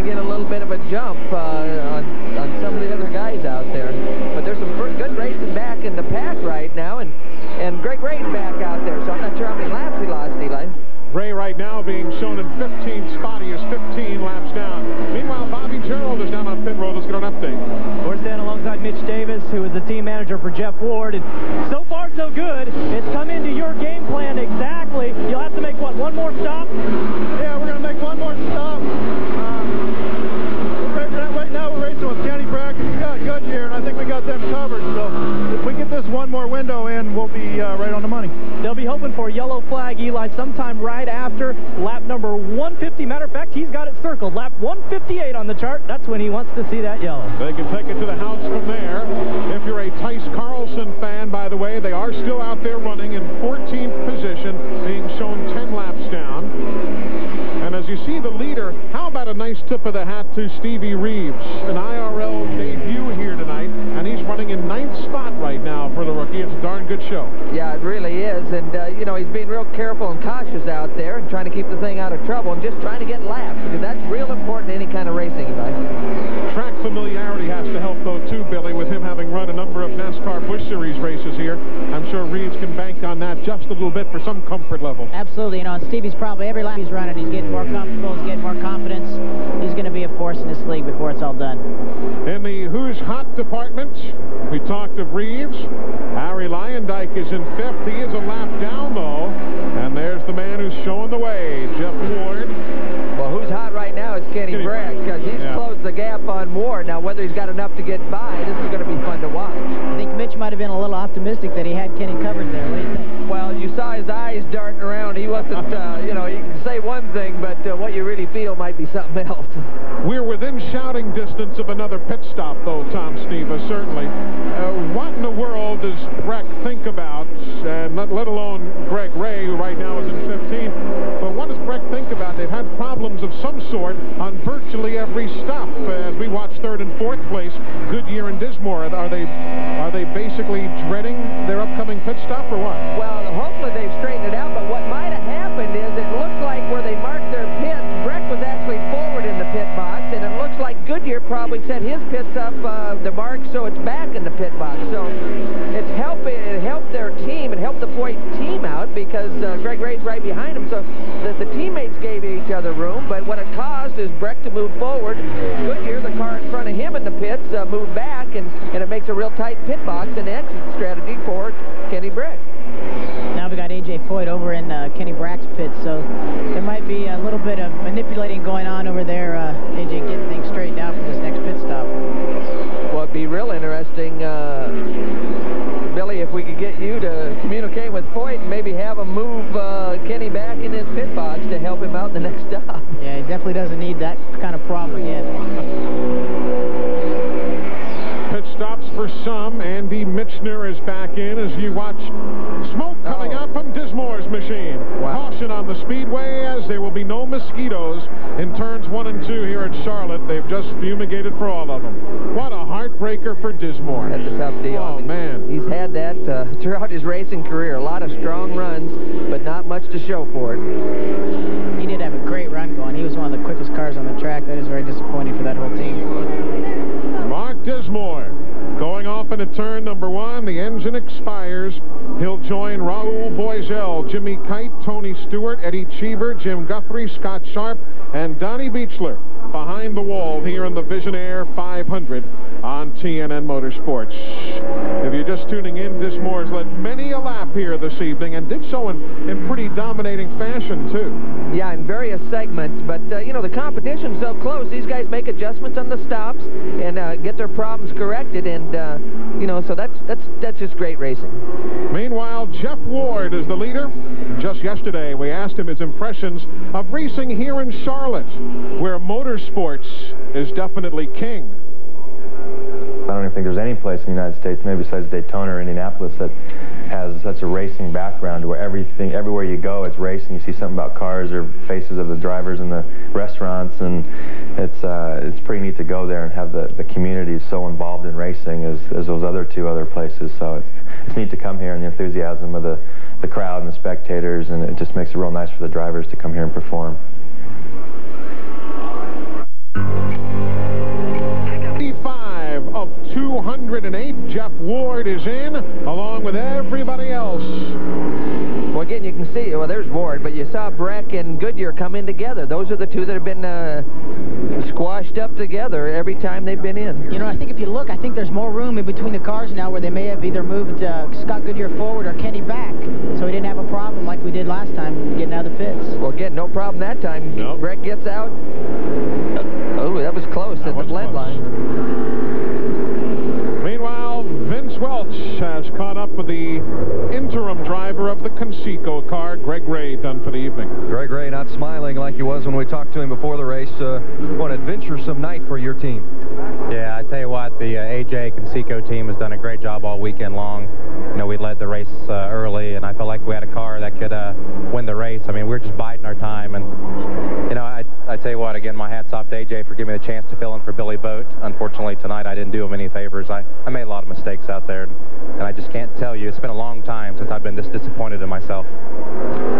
It's, it's to get a little bit of a jump uh, on on some of the other guys out there. But there's some good racing back in the pack right now, and and Greg Ray's back out there. So I'm not sure how many laps he lost, Eli. Ray right now being shown in 15th spot. He is 15 laps down. Meanwhile, Bobby Gerould is down on pit road. Let's get an update. We're standing alongside Mitch Davis, who is the team manager for Jeff Ward. And so far, so good. It's come into your game plan exactly. You'll have to make, what, one more stop? Yeah, we're going to make one more stop. Uh, right, right, right now, we're racing with Kenny Brack and Scott Goodyear, and I think we got them covered. So if we get this one more we'll be uh, right on the money. They'll be hoping for a yellow flag, Eli, sometime right after lap number 150. Matter of fact, he's got it circled. Lap 158 on the chart. That's when he wants to see that yellow. They can take it to the house from there. If you're a Tyce Carlson fan, by the way, they are still out there running in 14th position, being shown 10 laps down. And as you see the leader, how about a nice tip of the hat to Stevie Reeves, an IRL debut here tonight, and he's running in ninth spot right now for the rookie. It's a darn good show. Yeah, it really is. And, uh, you know, he's being real careful and cautious out there and trying to keep the thing out of trouble and just trying to get laps because that's real important in any kind of racing, Eli. Track familiarity has to help, though, too, Billy, with him having run a number of NASCAR Busch Series races here. I'm sure Reeves can bank on that just a little bit for some comfort level. Absolutely. You know, and Stevie's probably every lap he's running, he's getting more comfortable, he's getting more confidence. He's going to be a force in this league before it's all done. In the Who's Hot department, we talked of Reeves. Arie Luyendyk is in fifth. He is a lap down, though. And there's the man who's showing the way, Jeff Ward. Well, who's hot right now is Kenny, Kenny Brack because he's Yeah. closed the gap on Ward. Now, whether he's got enough to get by, this is going to be fun to watch. I think Mitch might have been a little optimistic that he had Kenny covered there. What do you think? Well, you saw his eyes darting around. He wasn't, uh, you know, he can say one thing, but uh, what you really feel might be something <laughs> else. We're within shouting distance of another pit stop, though, Tom Sneva, certainly. Uh, what in the world does Brack think about, uh, not, let alone Greg Ray, who right now is in 15, but what does Brack think about? They've had problems of some sort on virtually every stop. Uh, as we watch third and fourth place, Goodyear and Dismore, are they, are they basically dreading their upcoming pit stop, or what? Well, hopefully they've straightened it out, but what might have happened is it looked like where they marked their pit, Brack was actually forward in the pit box, and it looks like Goodyear probably set his pits up uh, the mark so it's back in the pit box. So helped the Foyt team out because uh, Greg Ray's right behind him, so the, the teammates gave each other room, but what it caused is Brack to move forward. Goodyear, the car in front of him in the pits, uh, moved back, and, and it makes a real tight pit box and exit strategy for Kenny Brack. Now we got A.J. Foyt over in uh, Kenny Brack's pit, so there might be a little bit of manipulating going on over there. Uh, A.J. getting things straightened out for this next pit stop. Well, it'd be real interesting, uh, if we could get you to communicate with Foyt and maybe have him move uh, Kenny back in his pit box to help him out in the next <laughs> stop. Yeah, he definitely doesn't need that kind of problem again. Pit stops for some. Andy Michner is back in as you watch smoke coming out from Dismore's machine. Caution on the speedway as there will be no mosquitoes in turns one and two here at Charlotte. They've just fumigated for all of them. What a heartbreaker for Dismore. That's a tough deal. Oh, man. He's had that uh, <laughs> throughout his racing career. A lot of strong runs, but not much to show for it. He did have a great run going. He was one of the quickest cars on the track. That is very disappointing for that whole team. Mark Dismore off into turn number one. The engine expires. He'll join Raul Boesel, Jimmy Kite, Tony Stewart, Eddie Cheever, Jim Guthrie, Scott Sharp, and Donnie Beechler behind the wall here in the Visionaire 500 on TNN Motorsports. If you're just tuning in, Dismore's led many a lap here this evening and did so in, in pretty dominating fashion, too. Yeah, in various segments, but, uh, you know, the competition's so close. These guys make adjustments on the stops and uh, get their problems corrected, and, uh, you know, so that's, that's, that's just great racing. Meanwhile, Jeff Ward is the leader. Just yesterday, we asked him his impressions of racing here in Charlotte, where motorsports is definitely king. I don't even think there's any place in the United States, maybe besides Daytona or Indianapolis, that has such a racing background where everything, everywhere you go, it's racing. You see something about cars or faces of the drivers in the restaurants, and it's uh, it's pretty neat to go there and have the, the community so involved in racing as, as those other two other places. So it's it's neat to come here and the enthusiasm of the the crowd and the spectators, and it just makes it real nice for the drivers to come here and perform. 55 of 208. Jeff Ward is in, along with everybody else. Well, again, you can see, well, there's Ward, but you saw Brack and Goodyear come in together. Those are the two that have been uh, squashed up together every time they've been in. You know, I think if you look, I think there's more room in between the cars now where they may have either moved uh, Scott Goodyear forward or Kenny back, so he didn't have a problem like we did last time getting out of the pits. Well, again, no problem that time. Nope. Brack gets out. That was close at the was blend close. line. Meanwhile, Vince Welch has caught up with the interim driver of the Conseco car, Greg Ray, done for the evening. Greg Ray not smiling like he was when we talked to him before the race. Uh, what an adventuresome night for your team. Yeah, I tell you what, the uh, AJ Conseco team has done a great job all weekend long. You know, we led the race uh, early, and I felt like we had a car that could uh, win the race. I mean, we were just biding our time, and you know, I, tell you what, again, my hat's off to AJ for giving me the chance to fill in for Billy Boat. Unfortunately, tonight I didn't do him any favors. I, I made a lot of mistakes out there, and, and I just can't tell you. It's been a long time since I've been this disappointed in myself.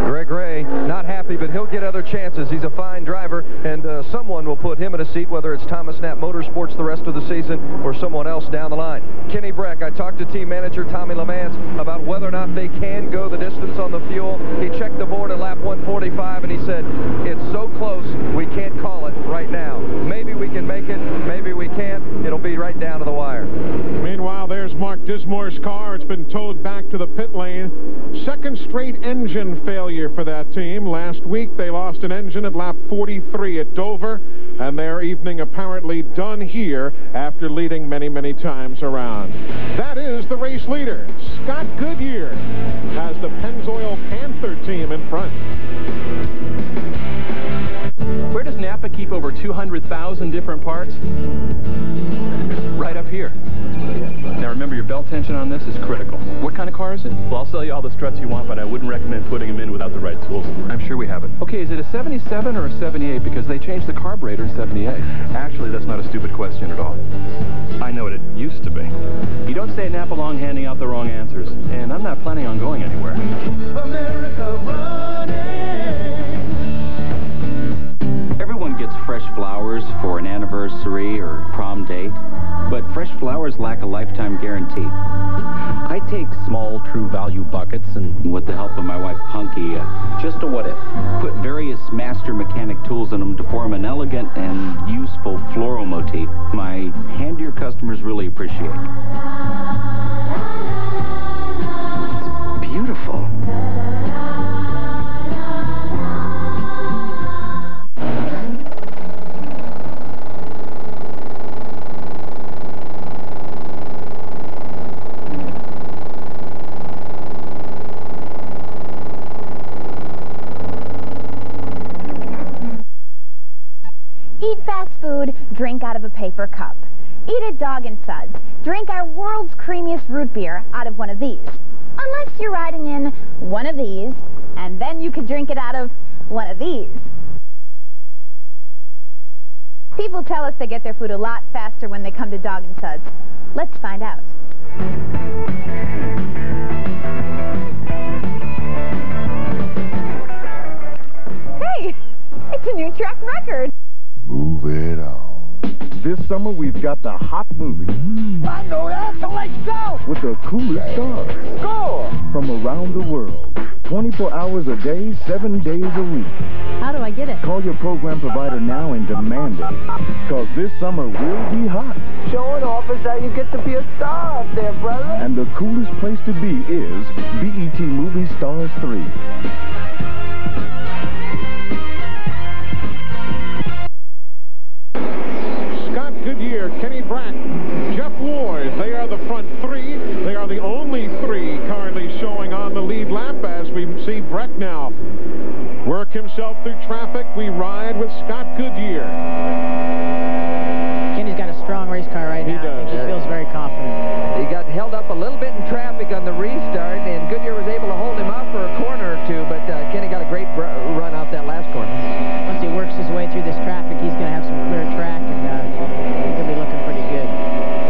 Greg Ray, not happy, but he'll get other chances. He's a fine driver, and uh, someone will put him in a seat, whether it's Thomas Knapp Motorsports the rest of the season or someone else down the line. Kenny Brack, I talked to team manager Tommy LeMans about whether or not they can go the distance on the fuel. He checked the board at lap 145, and he said, it's so close, we can't call it right now. Maybe we can make it, maybe we can't. It'll be right down to the wire. Meanwhile, there's Mark Dismore's car. It's been towed back to the pit lane. Second straight engine failure for that team. Last week, they lost an engine at lap 43 at Dover, and their evening apparently done here after leading many, many times around. That is the race leader. Scott Goodyear has the Pennzoil Panther team in front. Where does Napa keep over 200,000 different parts? <laughs> Right up here. Now remember, your belt tension on this is critical. What kind of car is it? Well, I'll sell you all the struts you want, but I wouldn't recommend putting them in without the right tools. I'm sure we have it. Okay, is it a 77 or a 78? Because they changed the carburetor in 78. Actually, that's not a stupid question at all. I know what it used to be. You don't stay at Napa long handing out the wrong answers, and I'm not planning on going anywhere. America Everyone flowers for an anniversary or prom date, but fresh flowers lack a lifetime guarantee. I take small True Value buckets and, with the help of my wife Punky, uh, just a what if. Put various master mechanic tools in them to form an elegant and useful floral motif my handier customers really appreciate. It's beautiful. Drink out of a paper cup. Eat at Dog and Suds. Drink our world's creamiest root beer out of one of these. Unless you're riding in one of these, and then you could drink it out of one of these. People tell us they get their food a lot faster when they come to Dog and Suds. Let's find out. Hey, it's a new track record. Move it on. This summer we've got the hot movie. I know that, so let's go! With the coolest stars. Score! From around the world. 24 hours a day, 7 days a week. How do I get it? Call your program provider now and demand it. Cause this summer will be hot. Showing off is how you get to be a star up there, brother. And the coolest place to be is BET Movie Stars 3. Kenny Brack, Jeff Ward. They are the front three. They are the only three currently showing on the lead lap as we see Brack now work himself through traffic. We ride with Scott Goodyear. Kenny's got a strong race car right now. I think he feels very confident. He got held up a little bit in traffic on the restart, and Goodyear was able to hold him off for a corner or two, but uh, Kenny got a great run off that last corner. Once he works his way through this traffic, he's going to have some clear track, and uh, he's going to be looking pretty good.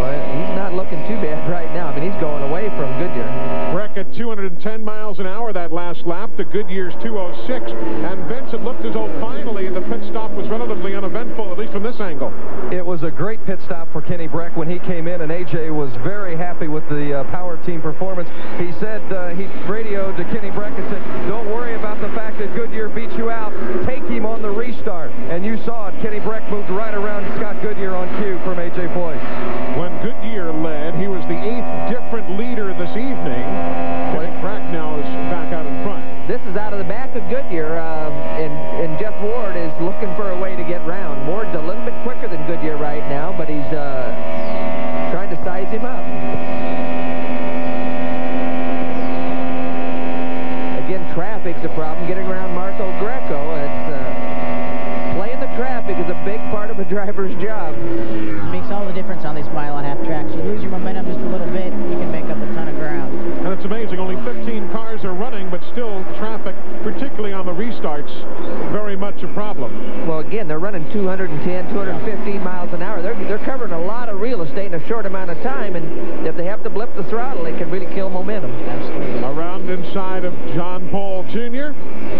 Well, he's not looking too bad right now. I mean, he's going away from Goodyear. Brack at 210 miles an hour that last lap to Goodyear's 206. And Vince, it looked as though finally the pit stop was relatively uneventful, at least from this angle. It was a great pit stop for Kenny Brack when he came in, and AJ was very happy with the uh, power team performance. He said uh, he radioed to Kenny Brack and said, don't worry about the fact that Goodyear beat you out. Take him on the restart. And you saw it. Kenny Brack moved right around Scott Goodyear on cue from AJ Foyt. Leader this evening. Kenny Brack now is back out in front. This is out of the back of Goodyear, um, and, and Jeff Ward is looking for a way to get round. Ward's a little bit quicker than Goodyear right now, but he's uh, trying to size him up. Again, traffic's a problem. Getting around Marco Greco, it's uh, playing the traffic is a big part of a driver's job. It makes all the difference on these mile-and-a-half tracks. You lose your momentum just a little bit, you can make up a ton of ground. And it's amazing, only 15 cars cars are running, but still traffic, particularly on the restarts, very much a problem. Well, again, they're running 210, 215 miles an hour. They're, they're covering a lot of real estate in a short amount of time, and if they have to blip the throttle, it can really kill momentum. Around inside of John Paul Jr.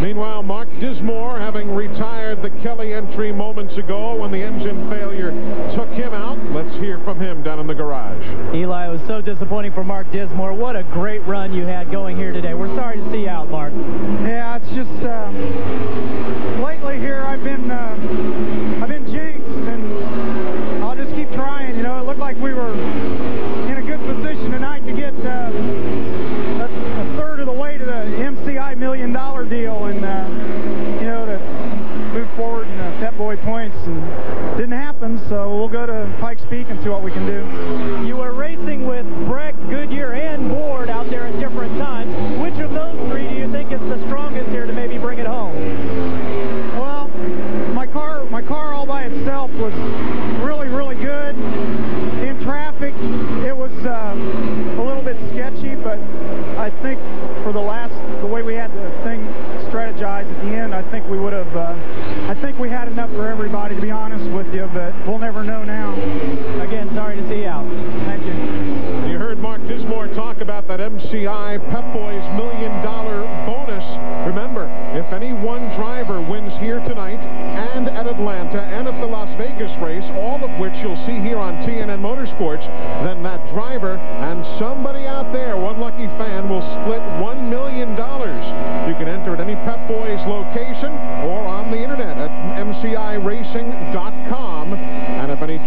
Meanwhile, Mark Dismore, having retired the Kelley entry moments ago when the engine failure took him out. Let's hear from him down in the garage. Eli, it was so disappointing for Mark Dismore. What a great run you had going here today. We're sorry to see you out, Mark. Yeah, it's just uh, lately here I've been uh, I've been jinxed, and I'll just keep trying. You know, it looked like we were in a good position tonight to get uh, a, a, third of the way to the MCI million dollar deal, and uh, you know to move forward and the Pep Boy points, and didn't happen. So we'll go to Pikes Peak and see what we can do. You were racing with Brack, Goodyear, and Ward out there at different times. Which of those three do you think is the here to maybe bring it home? Well, my car, my car all by itself was really, really good. In traffic, it was uh, a little bit sketchy, but I think for the last, the way we had the thing strategized at the end, I think we would have, uh, I think we had enough for everybody, to be honest with you, but we'll never know now. Again, sorry to see you out. Thank you. You heard Mark Dismore talk about that MCI Pep Boys million dollar bonus. Remember, if any one driver wins here tonight and at Atlanta and at the Las Vegas race, all of which you'll see here on TNN Motorsports, then that driver and somebody out there, one lucky fan, will split $1 million. You can enter at any Pep Boys location or on the internet at mciracing.com.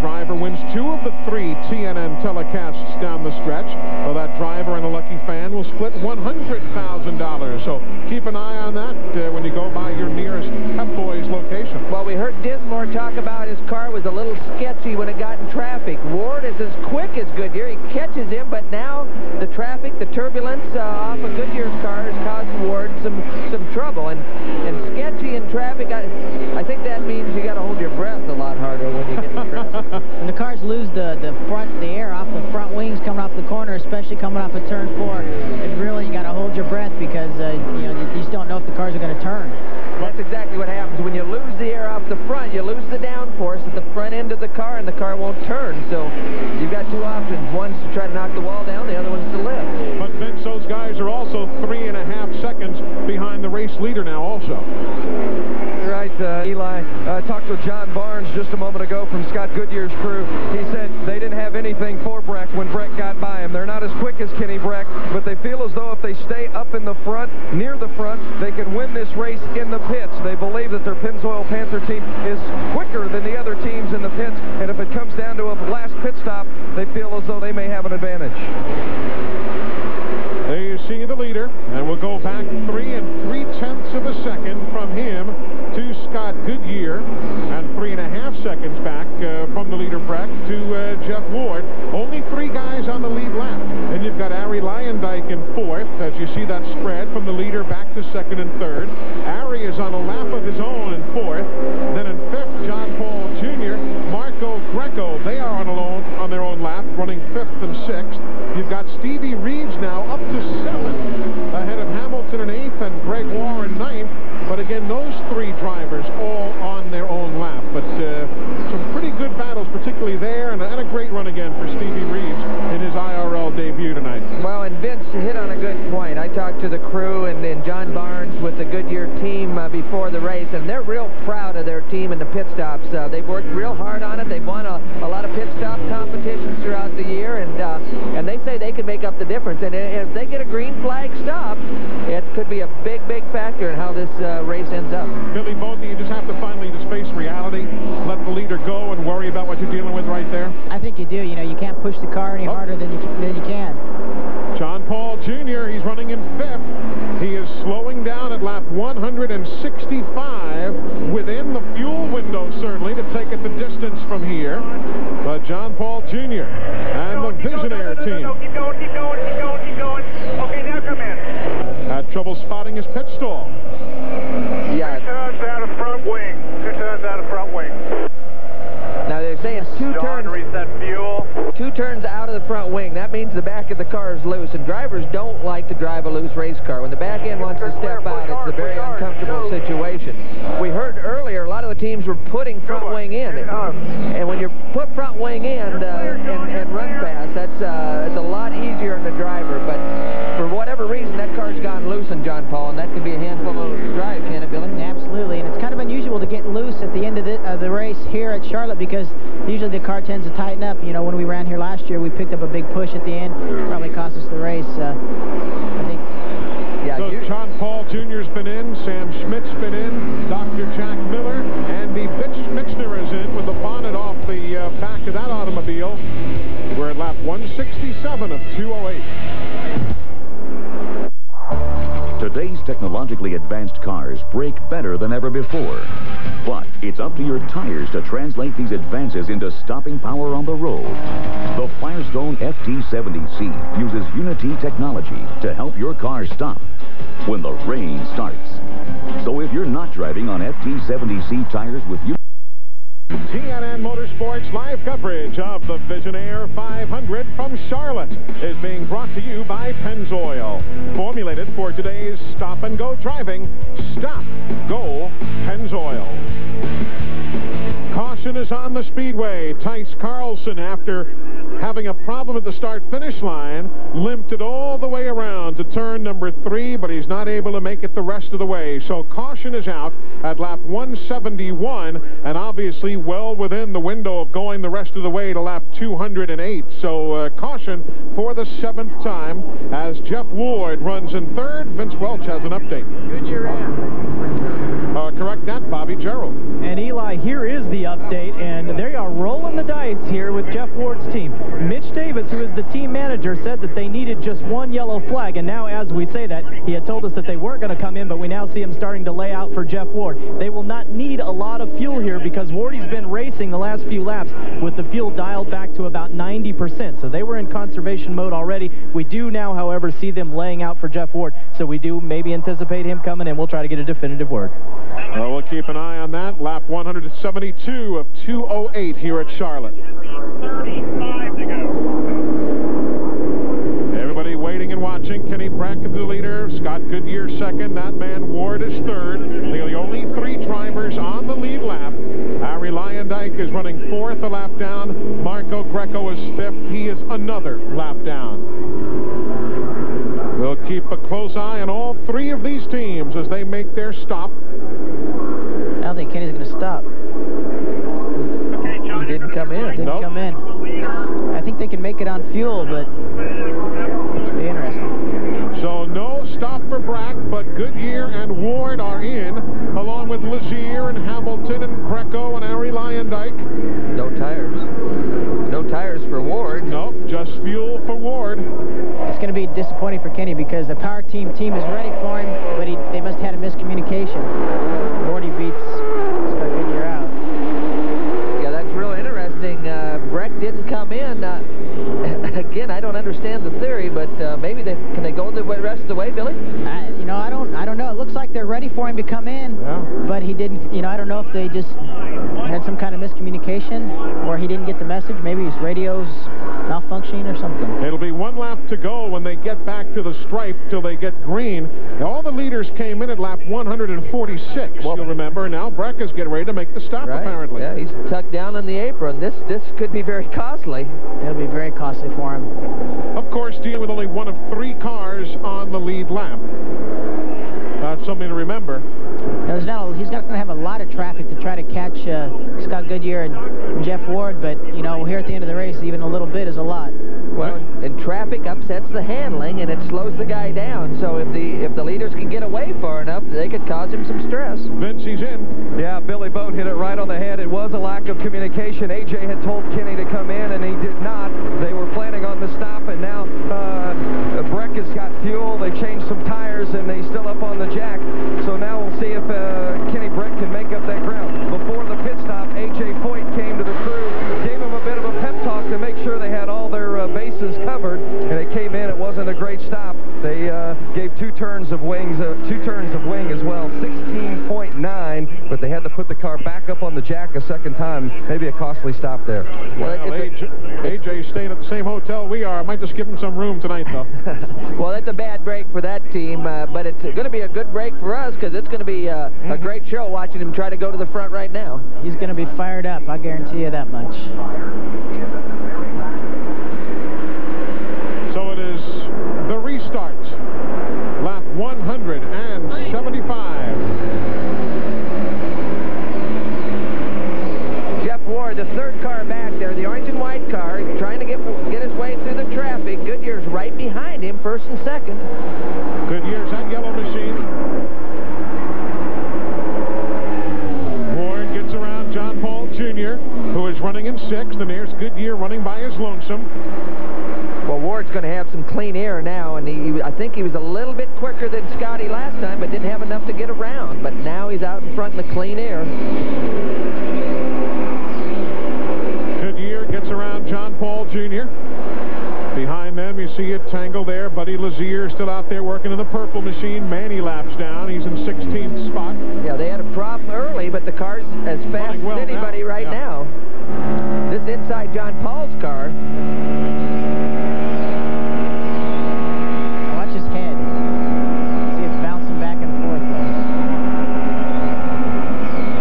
Driver wins two of the three TNN telecasts down the stretch, well, that driver and a lucky fan will split $100,000. So keep an eye on that uh, when you go by your nearest Pep Boys location. Well, we heard Dismore talk about his car was a little sketchy when it got in traffic. Ward is as quick as Goodyear. He catches him, but now the traffic, the turbulence uh, off of Goodyear's car has caused Ward some some trouble. And and sketchy in traffic, I, I think that means you got to hold your breath a lot harder when you. When the cars lose the, the front, the air off the front wings coming off the corner, especially coming off of turn four, it really, you got to hold your breath because, uh, you know, you just don't know if the cars are going to turn. That's exactly what happens. When you lose the air off the front, you lose the downforce at the front end of the car, and the car won't turn. So you've got two options. One's to try to knock the wall down, the other one's to lift. But Vince, those guys are also three and a half seconds behind the race leader now also. Uh, Eli. Uh, talked with John Barnes just a moment ago from Scott Goodyear's crew. He said they didn't have anything for Brack when Brack got by him. They're not as quick as Kenny Brack, but they feel as though if they stay up in the front, near the front, they can win this race in the pits. They believe that their Pennzoil Panther team is quicker than the other teams in the pits, and if it comes down to a last pit stop, they feel as though they may have an advantage. There you see the leader, and we'll go back three and three-tenths of a second from him Scott Goodyear, and three and a half seconds back uh, from the leader Brack to uh, Jeff Ward. Only three guys on the lead lap. And you've got Arie Luyendyk in fourth, as you see that spread from the leader back to second and third. Ari is on a lap of his own in fourth. Then in fifth, John Paul Jr., Marco Greco. They are on, alone, on their own lap, running fifth and sixth. You've got Stevie Reeves now up to seventh, ahead of Hamilton in eighth and Greg in ninth. Again, those three drivers all on their own lap. But uh, some pretty good battles, particularly there, and, and a great run again for Stevie Reeves in his IRL debut tonight. Well, and Vince hit on a good point. I talked to the crew and, and John Barnes with the Goodyear team uh, before the race, and they're real proud of their team in the pit stops. Uh, they've worked real hard on it. They've won a, a lot of pit stop competitions throughout the year, and uh, and they say they can make up the difference. And if they get a green flag stop, it could be a big, big factor in how this uh, race ends up. Billy Bowden, you just have to finally just face reality, let the leader go, and worry about what you're dealing with right there. I think you do. You know, you can't push the car any harder than you than you can. John Paul Jr., he's running in fifth. He is slowing down at lap 165 within the fuel window, certainly, to take it the distance from here. But John Paul Jr. and the Visionaire team. Keep going, keep going, keep going, keep going. Okay, now come in. Had trouble spotting his pit stall. Yeah. Two turns out of front wing. Two turns out of front wing. Now they're saying two turns. Turns out of the front wing. That means the back of the car is loose, and drivers don't like to drive a loose race car. When the back end wants to step out, it's a very uncomfortable situation. We heard earlier a lot of the teams were putting front wing in, and when you put front wing in uh, and, and run fast, that's uh, it's a lot easier on the driver. But for whatever reason, that car's gone loose in John Paul, and that could be a handful of drive, can it, Billy? Absolutely, and it's kind of unusual to get loose at the end of the, uh, the race here at Charlotte because usually the car tends to tighten up. You know, when we ran here last year, we picked up a big push at the end. Probably cost us the race. Uh, I think. Yeah, so John Paul Jr.'s been in, Sam Schmidt's been in, Dr. Jack Miller, Andy Bitch Michner is in with the bonnet off the uh, back of that automobile. We're at lap 167 of 208. Today's technologically advanced cars brake better than ever before. But it's up to your tires to translate these advances into stopping power on the road. The Firestone FT70C uses Unity technology to help your car stop when the rain starts. So if you're not driving on FT70C tires with Unity, TNN Motorsports live coverage of the Visionaire 500 from Charlotte is being brought to you by Pennzoil. Formulated for today's stop-and-go driving, stop, go, Pennzoil. Caution is on the speedway. Tyce Carlson, after having a problem at the start-finish line, limped it all the way around to turn number three, but he's not able to make it the rest of the way. So caution is out at lap 171, and obviously well within the window of going the rest of the way to lap 208. So uh, caution for the seventh time as Jeff Ward runs in third. Vince Welch has an update. Good Goodyear Uh, correct that, Bobby Gerould. And Eli, here is the update, and they are rolling the dice here with Jeff Ward's team. Mitch Davis, who is the team manager, said that they needed just one yellow flag, and now as we say that, he had told us that they weren't going to come in, but we now see him starting to lay out for Jeff Ward. They will not need a lot of fuel here because Wardy's been racing the last few laps with the fuel dialed back to about 90%, so they were in conservation mode already. We do now, however, see them laying out for Jeff Ward, so we do maybe anticipate him coming in. We'll try to get a definitive word. Well, we'll keep an eye on that. Lap 172 of 208 here at Charlotte. Everybody waiting and watching. Kenny Brackett the leader. Scott Goodyear second. That man Ward is third. The only three drivers on the lead lap. Arie Luyendyk is running fourth a lap down. Marco Greco is fifth. He is another lap down. We'll keep a close eye on all three of these teams as they make their stop. I don't think Kenny's going to stop. Okay, John, He didn't come in. Didn't Nope. come in. I think they can make it on fuel, but it's be interesting. So no stop for Brack, but Goodyear and Ward are in, along with Lazier and Hamilton and Greco and Arie Luyendyk. No tires. No tires for Ward. Nope, just fuel for Ward. It's going to be disappointing for Kenny because the power team team is ready for him, but he, they must have had a miscommunication. Didn't come in. Uh, again, I don't understand the theory, but uh, maybe they can they go the way- rest of the way, Billy? I, you know, I don't, I don't know. It looks like they're ready for him to come in, but he didn't. You know, I don't know if they just had some kind of miscommunication or he didn't get the message. Maybe his radio's malfunctioning or something. It'll be one lap to go when they get back to the stripe till they get green. Now, all the leaders came in at lap 146, Well, you'll remember. and Now Brack is getting ready to make the stop, Right. apparently. Yeah, he's tucked down in the apron. This this could be very costly. It'll be very costly for him. Of course, dealing with only one of three cars on the lead lap. That's something to remember. Now, there's not a, he's not going to have a lot of traffic to try to catch uh, Scott Goodyear and Jeff Ward, but you know, here at the end of the race, even a little bit is a lot. Well, and traffic upsets the handling, and it slows the guy down. So if the if the leaders can get away far enough, they could cause him some stress. Vince, he's in. Yeah, Billy Boat hit it right on the head. It was a lack of communication. AJ had told Kenny to come in, and he did not. They were planning on the stop, and now uh, Brack has got fuel. They changed some tires, and they still up on the jack. So now we'll see if uh, Kenny Brack can make up that ground. Came in. It wasn't a great stop. They uh, gave two turns of wings, uh, two turns of wing as well, 16.9, but they had to put the car back up on the jack a second time. Maybe a costly stop there. Well, AJ, AJ staying at the same hotel we are. I Might just give him some room tonight, though. <laughs> well, that's a bad break for that team, uh, but it's going to be a good break for us because it's going to be uh, a great show watching him try to go to the front right now. He's going to be fired up, I guarantee you that much. So it is the restart. Lap 175. Jeff Ward, the third car back there, the orange and white car, trying to get get his way through the traffic. Goodyear's right behind him, first and second. Goodyear's that yellow machine. Ward gets around John Paul Jr., who is running in sixth, and there's Goodyear running by his lonesome. Well, Ward's going to have some clean air now, and he, I think he was a little bit quicker than Scotty last time, but didn't have enough to get around. But now he's out in front in the clean air. Goodyear gets around John Paul Jr. Behind them, you see it tangled there. Buddy Lazier still out there working in the purple machine. Manny laps down. He's in 16th spot. Yeah, they had a problem early, but the car's as fast well as anybody now. right Yeah. now. This is inside John Paul's car. Watch his head. See it bouncing back and forth.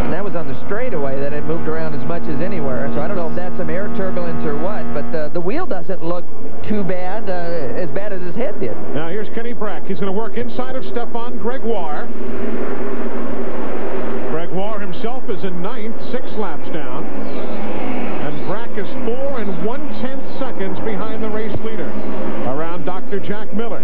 And that was on the straightaway that it moved around as much as anywhere. So I don't know if that's some air turbulence or what, but uh, the wheel doesn't look too bad, uh, as bad as his head did. Now here's Kenny Brack. He's going to work inside of Stefan Gregoire. Gregoire himself is in ninth, six laps down. And Brack is four and one-tenth seconds behind the race leader, around Dr. Jack Miller.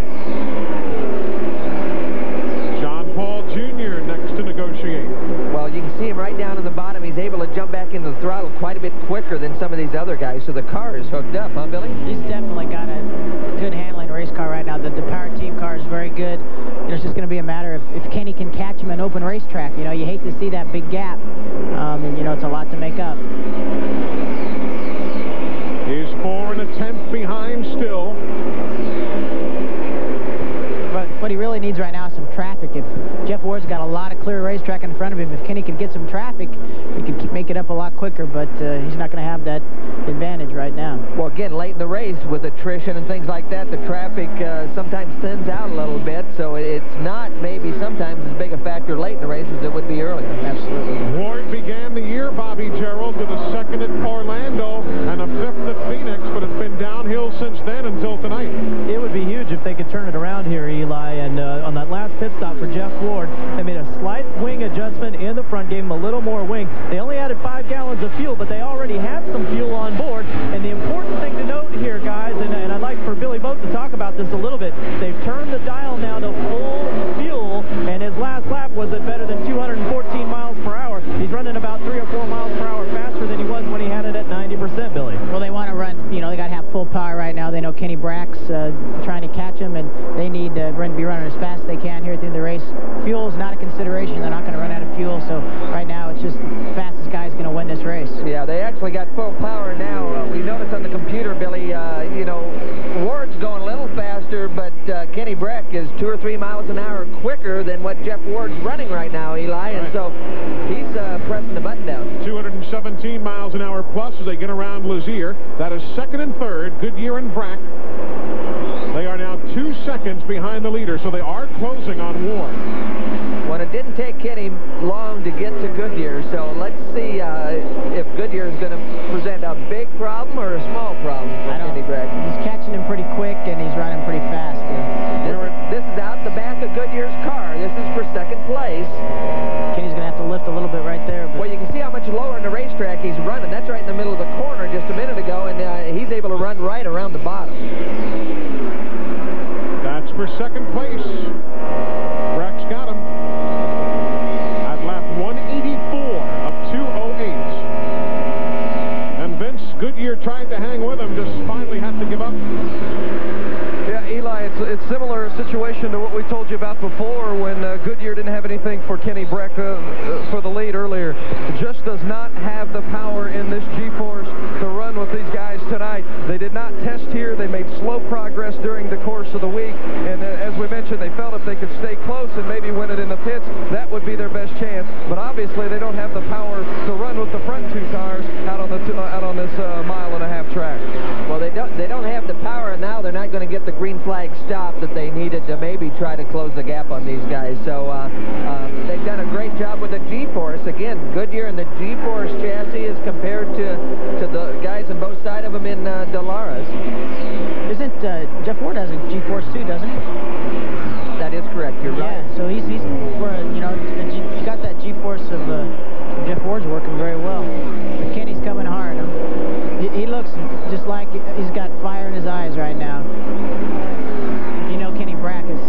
John Paul Jr. next to negotiate. Well, you can see him right down in the bottom. He's able to jump back into the throttle quite a bit quicker than some of these other guys, so the car is hooked up, huh, Billy? He's definitely got a good handling race car right now. The, the power team car is very good. You know, it's just going to be a matter of if Kenny can catch him in open racetrack. You know, you hate to see that big gap, um, and you know it's a lot to make up. He's four and a tenth behind still. But what he really needs right now is some traffic. If Jeff Ward's got a lot of clear racetrack in front of him, if Kenny can get some traffic, he can keep, make it up a lot quicker. But uh, he's not going to have that advantage right now. Well, again, late in the race with attrition and things like that, the traffic uh, sometimes thins out a little bit, so it's not maybe sometimes as big a factor late in the race as it would be earlier. Absolutely. Ward began the year, Bobby Gerould, with a second at Orlando and a fifth at Phoenix, but it's been downhill since then until tonight. It would be huge if they could turn it around here, Eli. And uh, on that last pit stop for Jeff Ward, they made a slight wing adjustment in the front, gave him a little more wing. They only added five gallons of fuel, but they already had some fuel on board. And the important thing to note here, guys, and, and I'd like for Billy Boat to talk about this a little bit, they've turned the dial now to full fuel, and his last lap was at better than 214 miles per hour. He's running about three or four miles per hour faster than he was when he had it at 90%, Billy. Well, they want to run, you know, they got to have full power right now. They know Kenny Brack's uh, trying to catch him, and they need to run, be running as fast as they can here at the end of the race. Fuel's not a consideration. They're not going to run out of fuel, so right now it's just the fastest guy's going to win this race. Yeah, they actually got full power now. Uh, we noticed on the computer, Billy, uh, you know, Ward's going a little faster, but uh, Kenny Breck is two or three miles an hour quicker than what Jeff Ward's running right now, Eli, and so he's uh, pressing the button down. 217 miles an hour plus as they get around Lazier. That is second and third, Goodyear and Brack. They are now two seconds behind the leader, so they are closing on Ward. Well, it didn't take Kenny long to get to Goodyear, so let's see uh, if Goodyear is going to present a big problem or a small problem for Kenny Breck. He's catching him pretty quick, and he's running pretty fast. This, this is out the back of Goodyear's car. This is for second place. Kenny's going to have to lift a little bit right there. Well, you can see how much lower in the racetrack he's running. That's right in the middle of the corner just a minute ago, and uh, he's able to run right around the bottom. That's for second place. Breck's got him. At lap 184 of 208. And Vince Goodyear tried to hang with him, just finally had to give up. Yeah, Eli, it's it's similar situation to what we told you about before when uh, Goodyear didn't have anything for Kenny Breck uh, for the lead earlier. Just does not have the power in this G-Force to run with these guys tonight. They did not test here. They made slow progress during the course of the week. And uh, as we mentioned, they felt if they could stay close and maybe win it in the pits, that would be their best chance. But obviously, they don't have the power to run with the front two cars out on the out on this uh, mile and a half track. Well, they don't they don't have the power, and now they're not going to get the green flag stop that they needed to maybe try to close the gap on these guys. So uh, uh, they've done a great job with the G-force. Again, Goodyear and the G-force chassis is compared to to the guys on both sides of them in uh, Dallara. Isn't uh, Jeff Ward has a G-force too, doesn't he? That is correct. You're right. Yeah, so he's, he's for, you know, he's got that G-force of uh, Jeff Ward's working very well. Kenny's coming hard. Huh? He, he looks just like he's got fire in his eyes right now. You know Kenny Brack is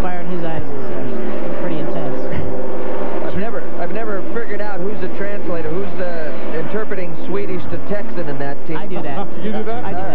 fire in his eyes is uh, pretty intense. <laughs> I've never I've never figured out who's the translator, who's the interpreting Swedish to Texan in that team. I do that. <laughs> you do that? I do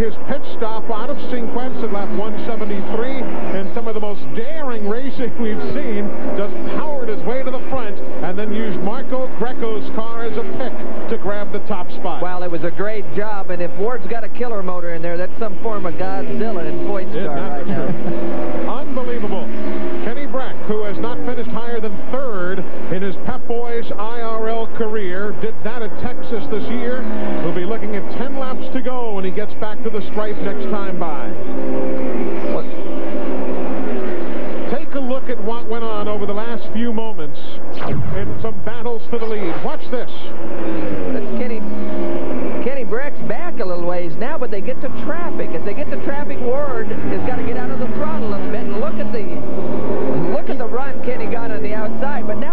his pit stop out of sequence at lap 173, and some of the most daring racing we've seen, just powered his way to the front and then used Marco Greco's car as a pick to grab the top spot. Well, it was a great job, and if Ward's got a killer motor in there, that's some form of Godzilla in Foyt's car right now. <laughs> Unbelievable. Kenny Brack, who has not finished higher than third in his Pep Boys IRL career, did that at Texas this year. He'll be looking at 10 laps to go when he gets back to the stripe next time by. Take a look at what went on over the last few moments in some battles for the lead. Watch this. That's Kenny. Kenny Brack's back a little ways now, but they get to traffic. As they get to traffic, Ward has got to get out of the throttle a bit. Look at the look at the run Kenny got on the outside, but now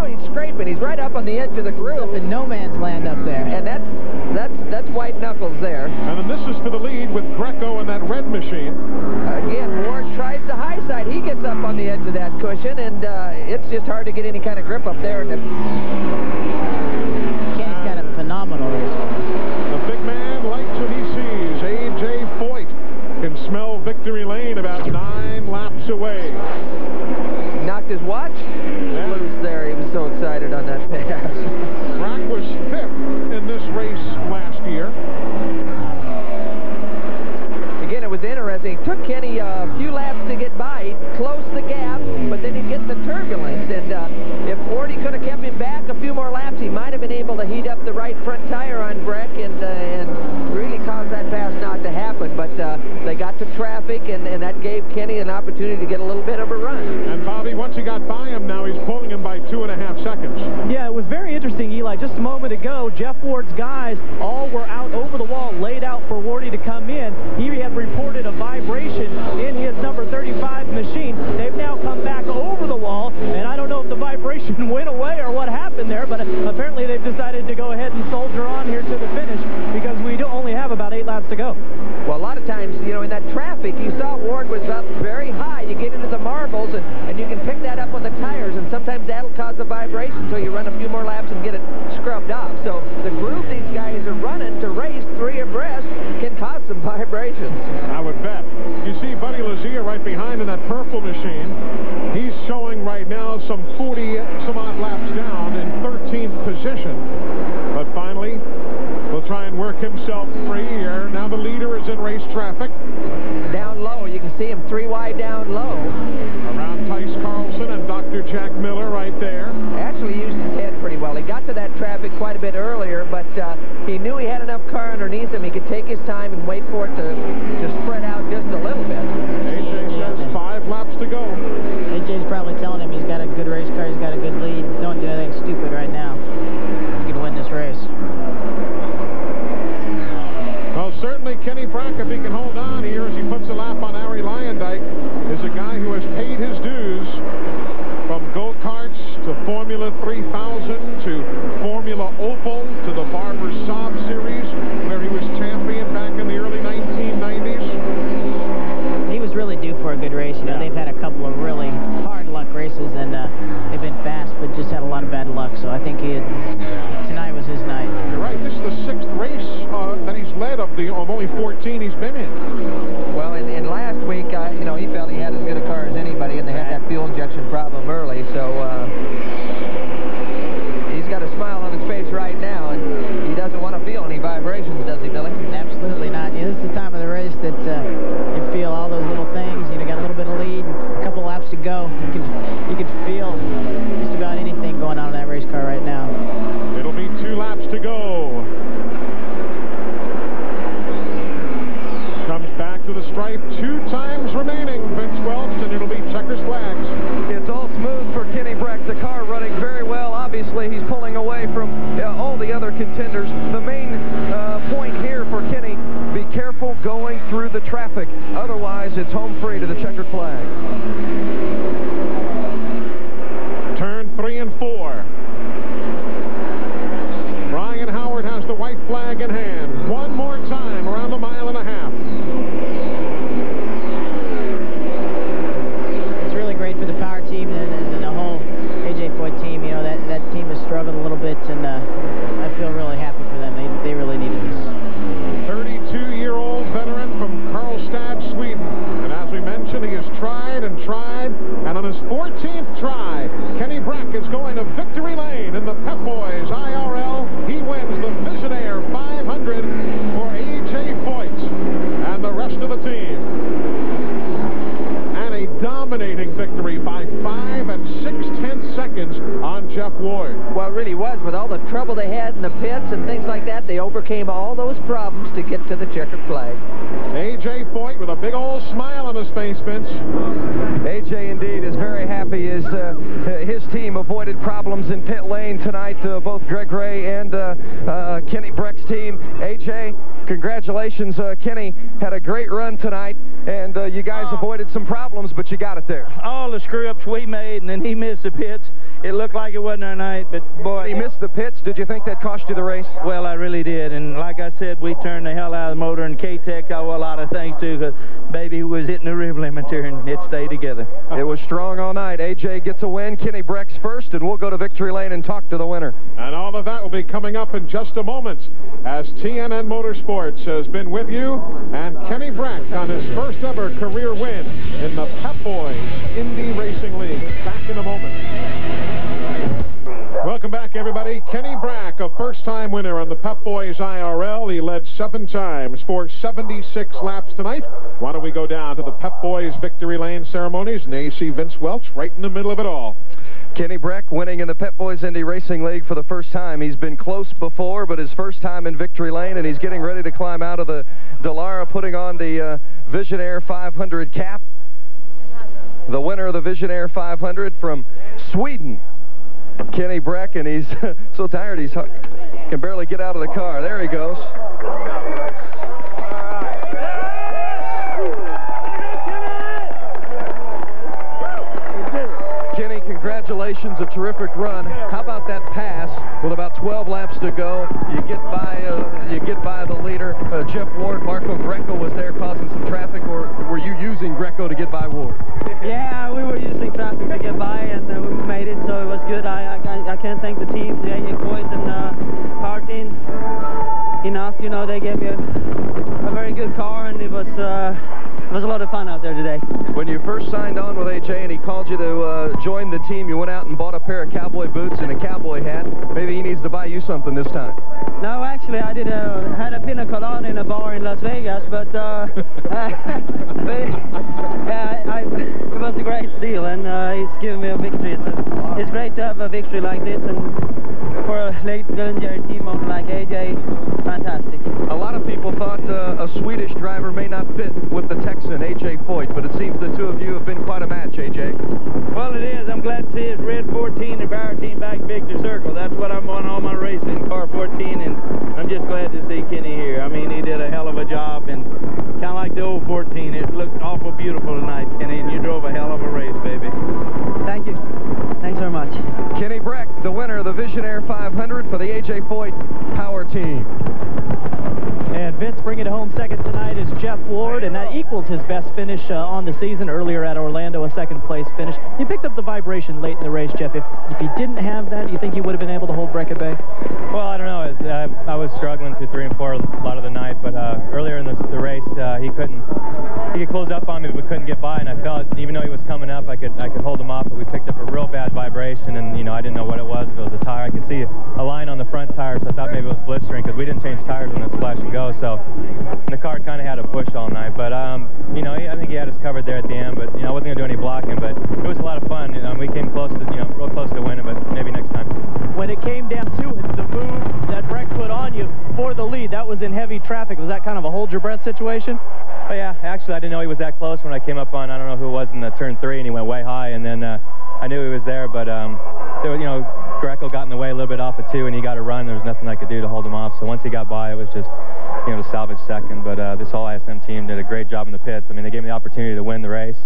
he's scraping. He's right up on the edge of the groove. Up in no man's land up there. And that's that's that's white knuckles there. And then this is for the lead with Greco and that red machine. Again, Ward tries the high side. He gets up on the edge of that cushion, and uh, it's just hard to get any kind of grip up there. And Kenny's got a phenomenal race. The big man likes what he sees. A.J. Foyt can smell victory lane about nine laps away. knocked his watch loose there. He was so excited on that pass. Brack was fifth in this race last year. Again, it was interesting. It took Kenny a few laps to get by. He closed the gap, but then he'd get the turbulence. And uh, if Wardy could have kept him back a few more laps, he might have been able to heat up the right front tire on Breck and, uh, and really cause that pass not to happen. But uh, they got to traffic, and, and that gave Kenny an opportunity to get a little bit of a run. And Bobby, once he got by him, now he's pulling him by two and a half seconds. Yeah, it was very interesting, Eli. Just a moment ago, Jeff Ward's guys all were out over the wall, laid out for Wardy to come in. He had reported a vibration in his number 35 machine. They've now come back over the wall, and I don't know if the vibration <laughs> went away or what happened there, but apparently they've decided to go ahead and soldier on here to the finish because we do only have about eight laps to go. Well, a lot of times, you know, in that traffic, you saw Ward was up very high. You get into the marbles, and, and you can pick that up on the tires, and sometimes that'll cause a vibration, until you run a few more laps and get it scrubbed off. So the groove these guys are running to race three abreast can cause some <laughs> vibrations. I would bet. You see Buddy Lazier right behind in that purple machine. He's showing right now some 40 some odd laps down in 13th position. But finally, will try and work himself free here. Now the leader is in race traffic. Down low, you can see him three wide down low. Around Tyce Carlson and Dr. Jack Miller right there. Actually used his head pretty well. He got to that traffic quite a bit earlier, but uh, he knew he had enough car underneath him. He could take his time and wait for it to, to spread out Formula 3000 to Formula Opel to the Barber Saab Series, where he was champion back in the early 1990s. He was really due for a good race. You know, they've had a couple of really hard luck races, and uh, they've been fast, but just had a lot of bad luck. So I think he had, tonight was his night. You're right. This is the sixth race uh, that he's led of the of only 14 he's been in. Well, in, in last week, uh, you know, he felt he had as good a car as anybody, and they had that fuel injection problem early, so uh, he's got a smile on his face right now, and he doesn't want to feel any vibrations, does he, Billy? Absolutely not. You know, this is the time of the race that to go. You can you can feel just about anything going on in that race car right now. It'll be two laps to go. Comes back to the stripe, two times remaining, Vince Welch, and it'll be checkers flags. It's all smooth for Kenny Breck. The car running very well. Obviously, he's pulling away from uh, all the other contenders. The main uh, point here for Kenny, be careful going through the traffic. Otherwise, it's home free to the checkered flag. Turn three and four. Brian Howard has the white flag in hand. One more time around the mile and a half. It's really great for the power team and, and, and the whole AJ Foyt team. You know, that, that team has struggled a little bit, and uh, I feel really happy for them. They, they really needed this. 32-year-old veteran from Karlstad, Sweden. And as we mentioned, he has tried and tried, and on his 14th try, Kenny Brack is going to victory lane in the Pep Boys IRL. He wins the Visionaire 500 for A.J. Foyt and the rest of the team. And a dominating victory by five and six-tenths seconds on Jeff Ward. Well, it really was. With all the trouble they had in the pits and things like that, they overcame all those problems to get to the checkered flag. A.J. Foyt with a big old smile on his face, Vince. AJ indeed is very happy as uh, his team avoided problems in pit lane tonight. Uh, both Greg Ray and uh, uh, Kenny Breck's team. AJ, congratulations. Uh, Kenny had a great run tonight, and uh, you guys avoided some problems, but you got it there. All the screw-ups we made, and then he missed the pits. It looked like it wasn't our night, but boy... He missed the pits. Did you think that cost you the race? Well, I really did, and like I said, we turned the hell out of the motor, and K-Tech owe a lot of thanks to, because baby was hitting the rev limiter, and it stayed together. It was strong all night. AJ gets a win. Kenny Breck's first, and we'll go to victory lane and talk to the winner. And all of that will be coming up in just a moment as TNN Motorsports has been with you and Kenny Brack on his first ever career win in the Pep Boys Indy Racing League. Back in a moment. Welcome back, everybody. Kenny Brack, a first-time winner on the Pep Boys IRL. He led seven times for 76 laps tonight. Why don't we go down to the Pep Boys victory lane ceremonies and see Vince Welch right in the middle of it all. Kenny Breck winning in the Pep Boys Indy Racing League for the first time. He's been close before, but his first time in victory lane, and he's getting ready to climb out of the Dallara, putting on the uh, Visionaire 500 cap. The winner of the Visionaire 500 from Sweden, Kenny Breck, and he's <laughs> so tired he's can barely get out of the car. There he goes. Kenny, congratulations, a terrific run. How about that pass with about 12 laps to go? You get by, uh, you get by the leader, uh, Jeff Ward. Marco Greco was there causing some traffic, or were you using Greco to get by Ward? Yeah, we were using traffic to get by, and uh, we made it, so it was good. I, I, I can't thank the team, the AA Boys and uh, power team enough. You know, they gave me a, a very good car, and it was uh, it was a lot of fun out there today. When you first signed on with AJ and he called you to uh, join the team, you went out and bought a pair of cowboy boots and a cowboy hat. Maybe he needs to buy you something this time. No, actually, I did a, had a pina colada in a bar in Las Vegas, but, uh, <laughs> but yeah, I, I, it was a great deal, and uh, it's given me a victory. So it's great to have a victory like this, and for a late legendary team owner like AJ, fantastic. A lot of people thought uh, a Swedish driver may not fit with the Texan, AJ Foyt, but it seems the two of you have been quite a match, AJ. Well, it is. I'm glad to see his red 14 and power team back big to circle. That's what I'm on all my racing, car 14, and I'm just glad to see Kenny here. I mean, he did a hell of a job, and kind of like the old 14. It looked awful beautiful tonight, Kenny, and you drove a hell of a race, baby. Thank you. Thanks very much. Kenny Breck, the winner of the Visionaire 500 for the A.J. Foyt Power Team. Vince bringing it home second tonight is Jeff Ward, and that equals his best finish uh, on the season earlier at Orlando, a second place finish. He picked up the vibration late in the race, Jeff. If, if he didn't have that, you think he would have been able to hold Breck at bay? Well, I don't know. I, I was struggling through three and four a lot of the night, but uh, earlier in the, the race, uh, he couldn't. He could close up on me, but couldn't get by, and I felt even though he was coming up, I could I could hold him off, but we picked up a real bad vibration, and you know I didn't know what it was. If it was a tire, I could see a line on the front tire, so I thought maybe it was blistering because we didn't change tires when it splash and go. So and the car kind of had a push all night, but um, you know I think he had us covered there at the end, but you know I wasn't gonna do any blocking, but it was a lot of fun. We came close to you know real close to winning, but maybe next time. When it came down to it, the move that Breck put on you for the lead, that was in heavy traffic. Was that kind of a hold your breath situation? Oh yeah, actually I didn't know he was that close when I came up on I don't know who it was in the turn three, and he went way high, and then uh, I knew he was there, but um, there, you know Greco got in the way a little bit off of two, and he got a run. There was nothing I could do to hold him off. So once he got by, it was just you know to salvage second. But uh, this whole ISM team did a great job in the pits. I mean they gave me the opportunity to win the race.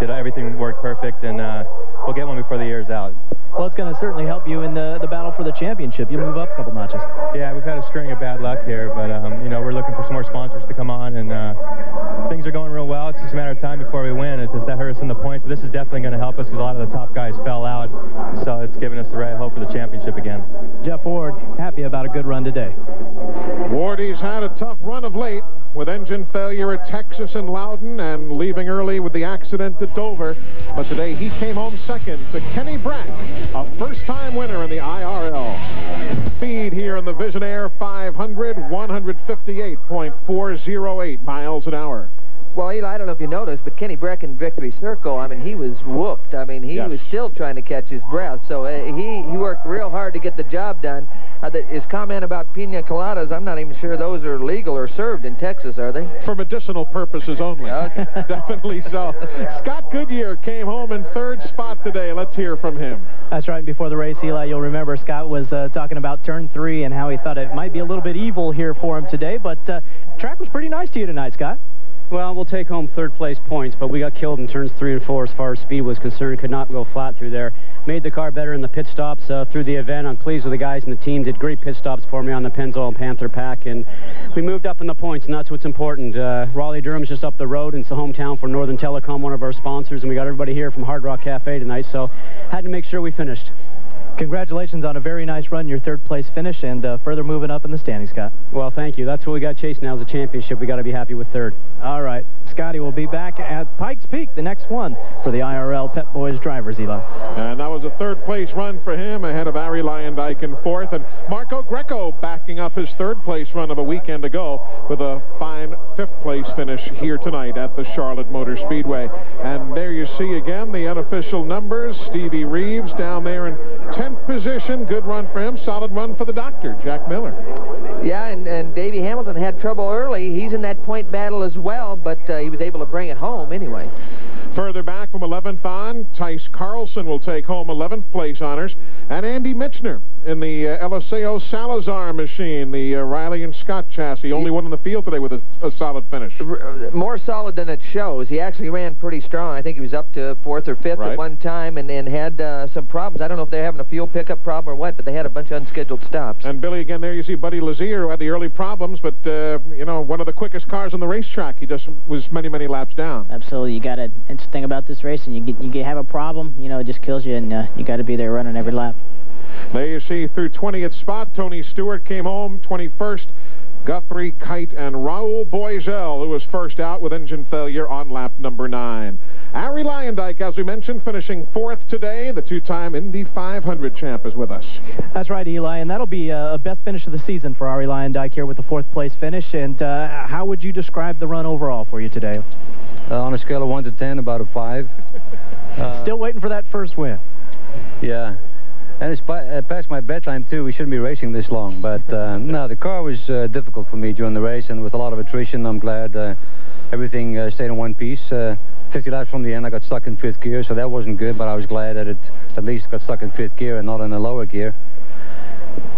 Did everything worked perfect, and uh, we'll get one before the year's out. Well, it's going to certainly help you in the, the battle for the championship. You move up a couple notches. Yeah, we've had a string of bad luck here, but um, you know we're looking for some more sponsors to come on, and uh, things are going real well. It's just a matter of time before we win. It just that hurt us in the points, but this is definitely going to help us because a lot of the top guys fell out, so it's giving us the right hope for the championship again. Jeff Ward, happy about a good run today. Wardy's had a tough run of late with engine failure at Texas and Loudon and leaving early with the accident at Dover. But today he came home second to Kenny Brack, a first-time winner in the IRL. Speed here in the Visionaire 500, 158.408 miles an hour. Well, Eli, I don't know if you noticed, but Kenny Breck in Victory Circle, I mean, he was whooped. I mean, he Yes. was still trying to catch his breath. So uh, he, he worked real hard to get the job done. Uh, the, his comment about pina coladas, I'm not even sure those are legal or served in Texas, are they? For medicinal purposes only. <laughs> Definitely so. Scott Goodyear came home in third spot today. Let's hear from him. That's right. Before the race, Eli, you'll remember Scott was uh, talking about turn three and how he thought it might be a little bit evil here for him today. But uh, track was pretty nice to you tonight, Scott. Well, we'll take home third place points, but we got killed in turns three and four as far as speed was concerned. Could not go flat through there. Made the car better in the pit stops uh, through the event. I'm pleased with the guys in the team. Did great pit stops for me on the Pennzoil and Panther pack, and we moved up in the points, and that's what's important. Uh, Raleigh Durham's just up the road, and it's the hometown for Northern Telecom, one of our sponsors, and we got everybody here from Hard Rock Cafe tonight, so had to make sure we finished. Congratulations on a very nice run, your third place finish, and uh, further moving up in the standings, Scott. Well, thank you. That's what we got chasing now is a championship. We got to be happy with third. All right. Scotty will be back at Pikes Peak, the next one for the IRL Pep Boys drivers, Eli. And that was a third place run for him ahead of Arie Luyendyk in fourth. And Marco Greco backing up his third place run of a weekend ago with a fine fifth place finish here tonight at the Charlotte Motor Speedway. And there you see again the unofficial numbers. Stevie Reeves down there in 10th position. Good run for him. Solid run for the doctor, Jack Miller. Yeah, and, and Davey Hamilton had trouble early. He's in that point battle as well, but uh, he was able to bring it home anyway. Further back from 11th on, Tyce Carlson will take home 11th place honors. And Andy Michner in the uh, Eliseo Salazar machine, the uh, Riley and Scott chassis. Only one in the field today with a, a solid finish. More solid than it shows. He actually ran pretty strong. I think he was up to fourth or fifth Right. at one time and, and had uh, some problems. I don't know if they're having a fuel pickup problem or what, but they had a bunch of unscheduled stops. And Billy, again, there you see Buddy Lazier, who had the early problems, but, uh, you know, one of the quickest cars on the racetrack. He just was many, many laps down. Absolutely, you got to. It's the thing about this racing. You get you get have a problem, you know, it just kills you, and uh, you got to be there running every lap. There you see through 20th spot, Tony Stewart came home 21st. Guthrie, Kite, and Raul Boesel, who was first out with engine failure on lap number nine. Arie Luyendyk, as we mentioned, finishing fourth today. The two-time Indy 500 champ is with us. That's right, Eli, and that'll be uh, a best finish of the season for Arie Luyendyk here with the fourth place finish. And uh, how would you describe the run overall for you today? Uh, on a scale of 1 to 10, about a 5. <laughs> Uh, Still waiting for that first win. Yeah. And it's uh, past my bedtime, too. We shouldn't be racing this long. But, uh, <laughs> no, the car was uh, difficult for me during the race, and with a lot of attrition, I'm glad uh, everything uh, stayed in one piece. Uh, 50 laps from the end, I got stuck in fifth gear, so that wasn't good, but I was glad that it at least got stuck in fifth gear and not in a lower gear.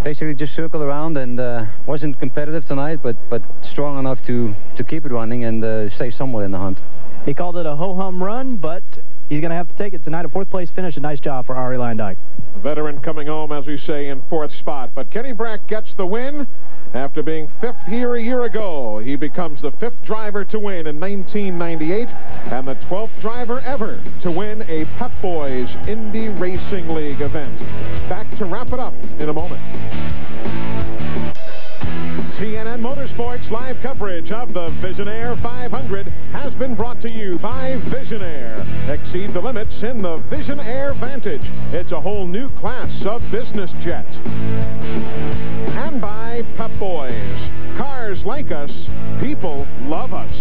Basically just circled around and uh, wasn't competitive tonight, but, but strong enough to, to keep it running and uh, stay somewhat in the hunt. He called it a ho-hum run, but he's going to have to take it tonight. A fourth place finish. A nice job for Arie Luyendyk. Veteran coming home, as we say, in fourth spot. But Kenny Brack gets the win. After being fifth here a year ago, he becomes the fifth driver to win in 1998 and the 12th driver ever to win a Pep Boys Indy Racing League event. Back to wrap it up in a moment. TNN Motorsports live coverage of the Visionaire 500 has been brought to you by Visionaire. Exceed the limits in the Vision Air Vantage. It's a whole new class of business jet. And by Pep Boys. Cars like us, people love us.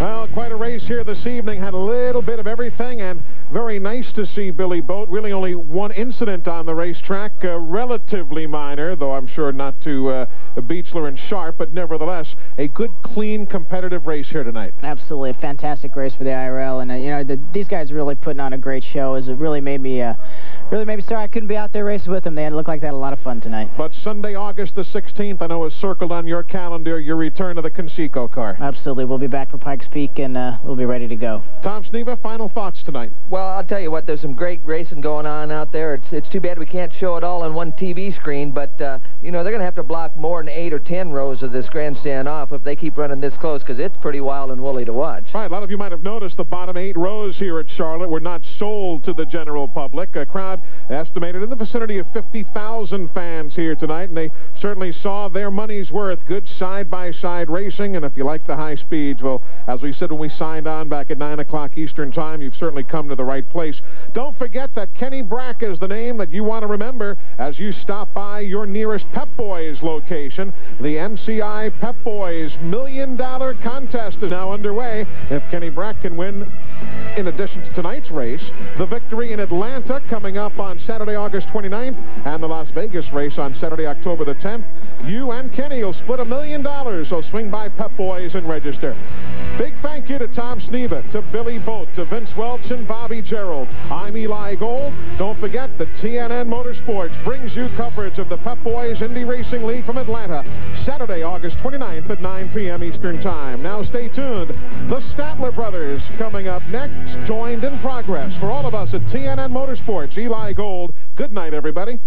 Well, quite a race here this evening. Had a little bit of everything, and very nice to see Billy Boat. Really only one incident on the racetrack, uh, relatively minor, though I'm sure not to uh, Beechler and Sharp, but nevertheless, a good, clean, competitive race here tonight. Absolutely, a fantastic race for the IRL, and uh, you know the, these guys are really putting on a great show. It really made me, uh, really maybe me sorry I couldn't be out there racing with them. They looked like they had a lot of fun tonight. But Sunday, August the 16th, I know is circled on your calendar. Your return to the Conseco car. Absolutely, we'll be back for Pikes Peak, and uh, we'll be ready to go. Tom Sneva, final thoughts tonight. Well, I'll tell you what, there's some great racing going on out there. It's, it's too bad we can't show it all on one TV screen, but, uh, you know, they're going to have to block more than eight or ten rows of this grandstand off if they keep running this close, because it's pretty wild and woolly to watch. Right, a lot of you might have noticed the bottom eight rows here at Charlotte were not sold to the general public. A crowd estimated in the vicinity of 50,000 fans here tonight, and they certainly saw their money's worth. Good side-by-side -side racing, and if you like the high speeds, well, as we said when we signed on back at 9 o'clock Eastern Time, you've certainly come to the right place. Don't forget that Kenny Brack is the name that you want to remember as you stop by your nearest Pep Boys location. The MCI Pep Boys Million Dollar Contest is now underway. If Kenny Brack can win, in addition to tonight's race, the victory in Atlanta coming up on Saturday, August 29th, and the Las Vegas race on Saturday, October the 10th, you and Kenny will split a million dollars, so swing by Pep Boys and register. Big thank you to Tom Sneva, to Billy Boat, to Vince Welch and Bobby Gerould. I'm Eli Gold. Don't forget that TNN Motorsports brings you coverage of the Pep Boys Indy Racing League from Atlanta, Saturday, August 29th at 9 p.m. Eastern Time. Now stay tuned. The Statler Brothers coming up next, joined in progress. For all of us at TNN Motorsports, Gold. Good night, everybody.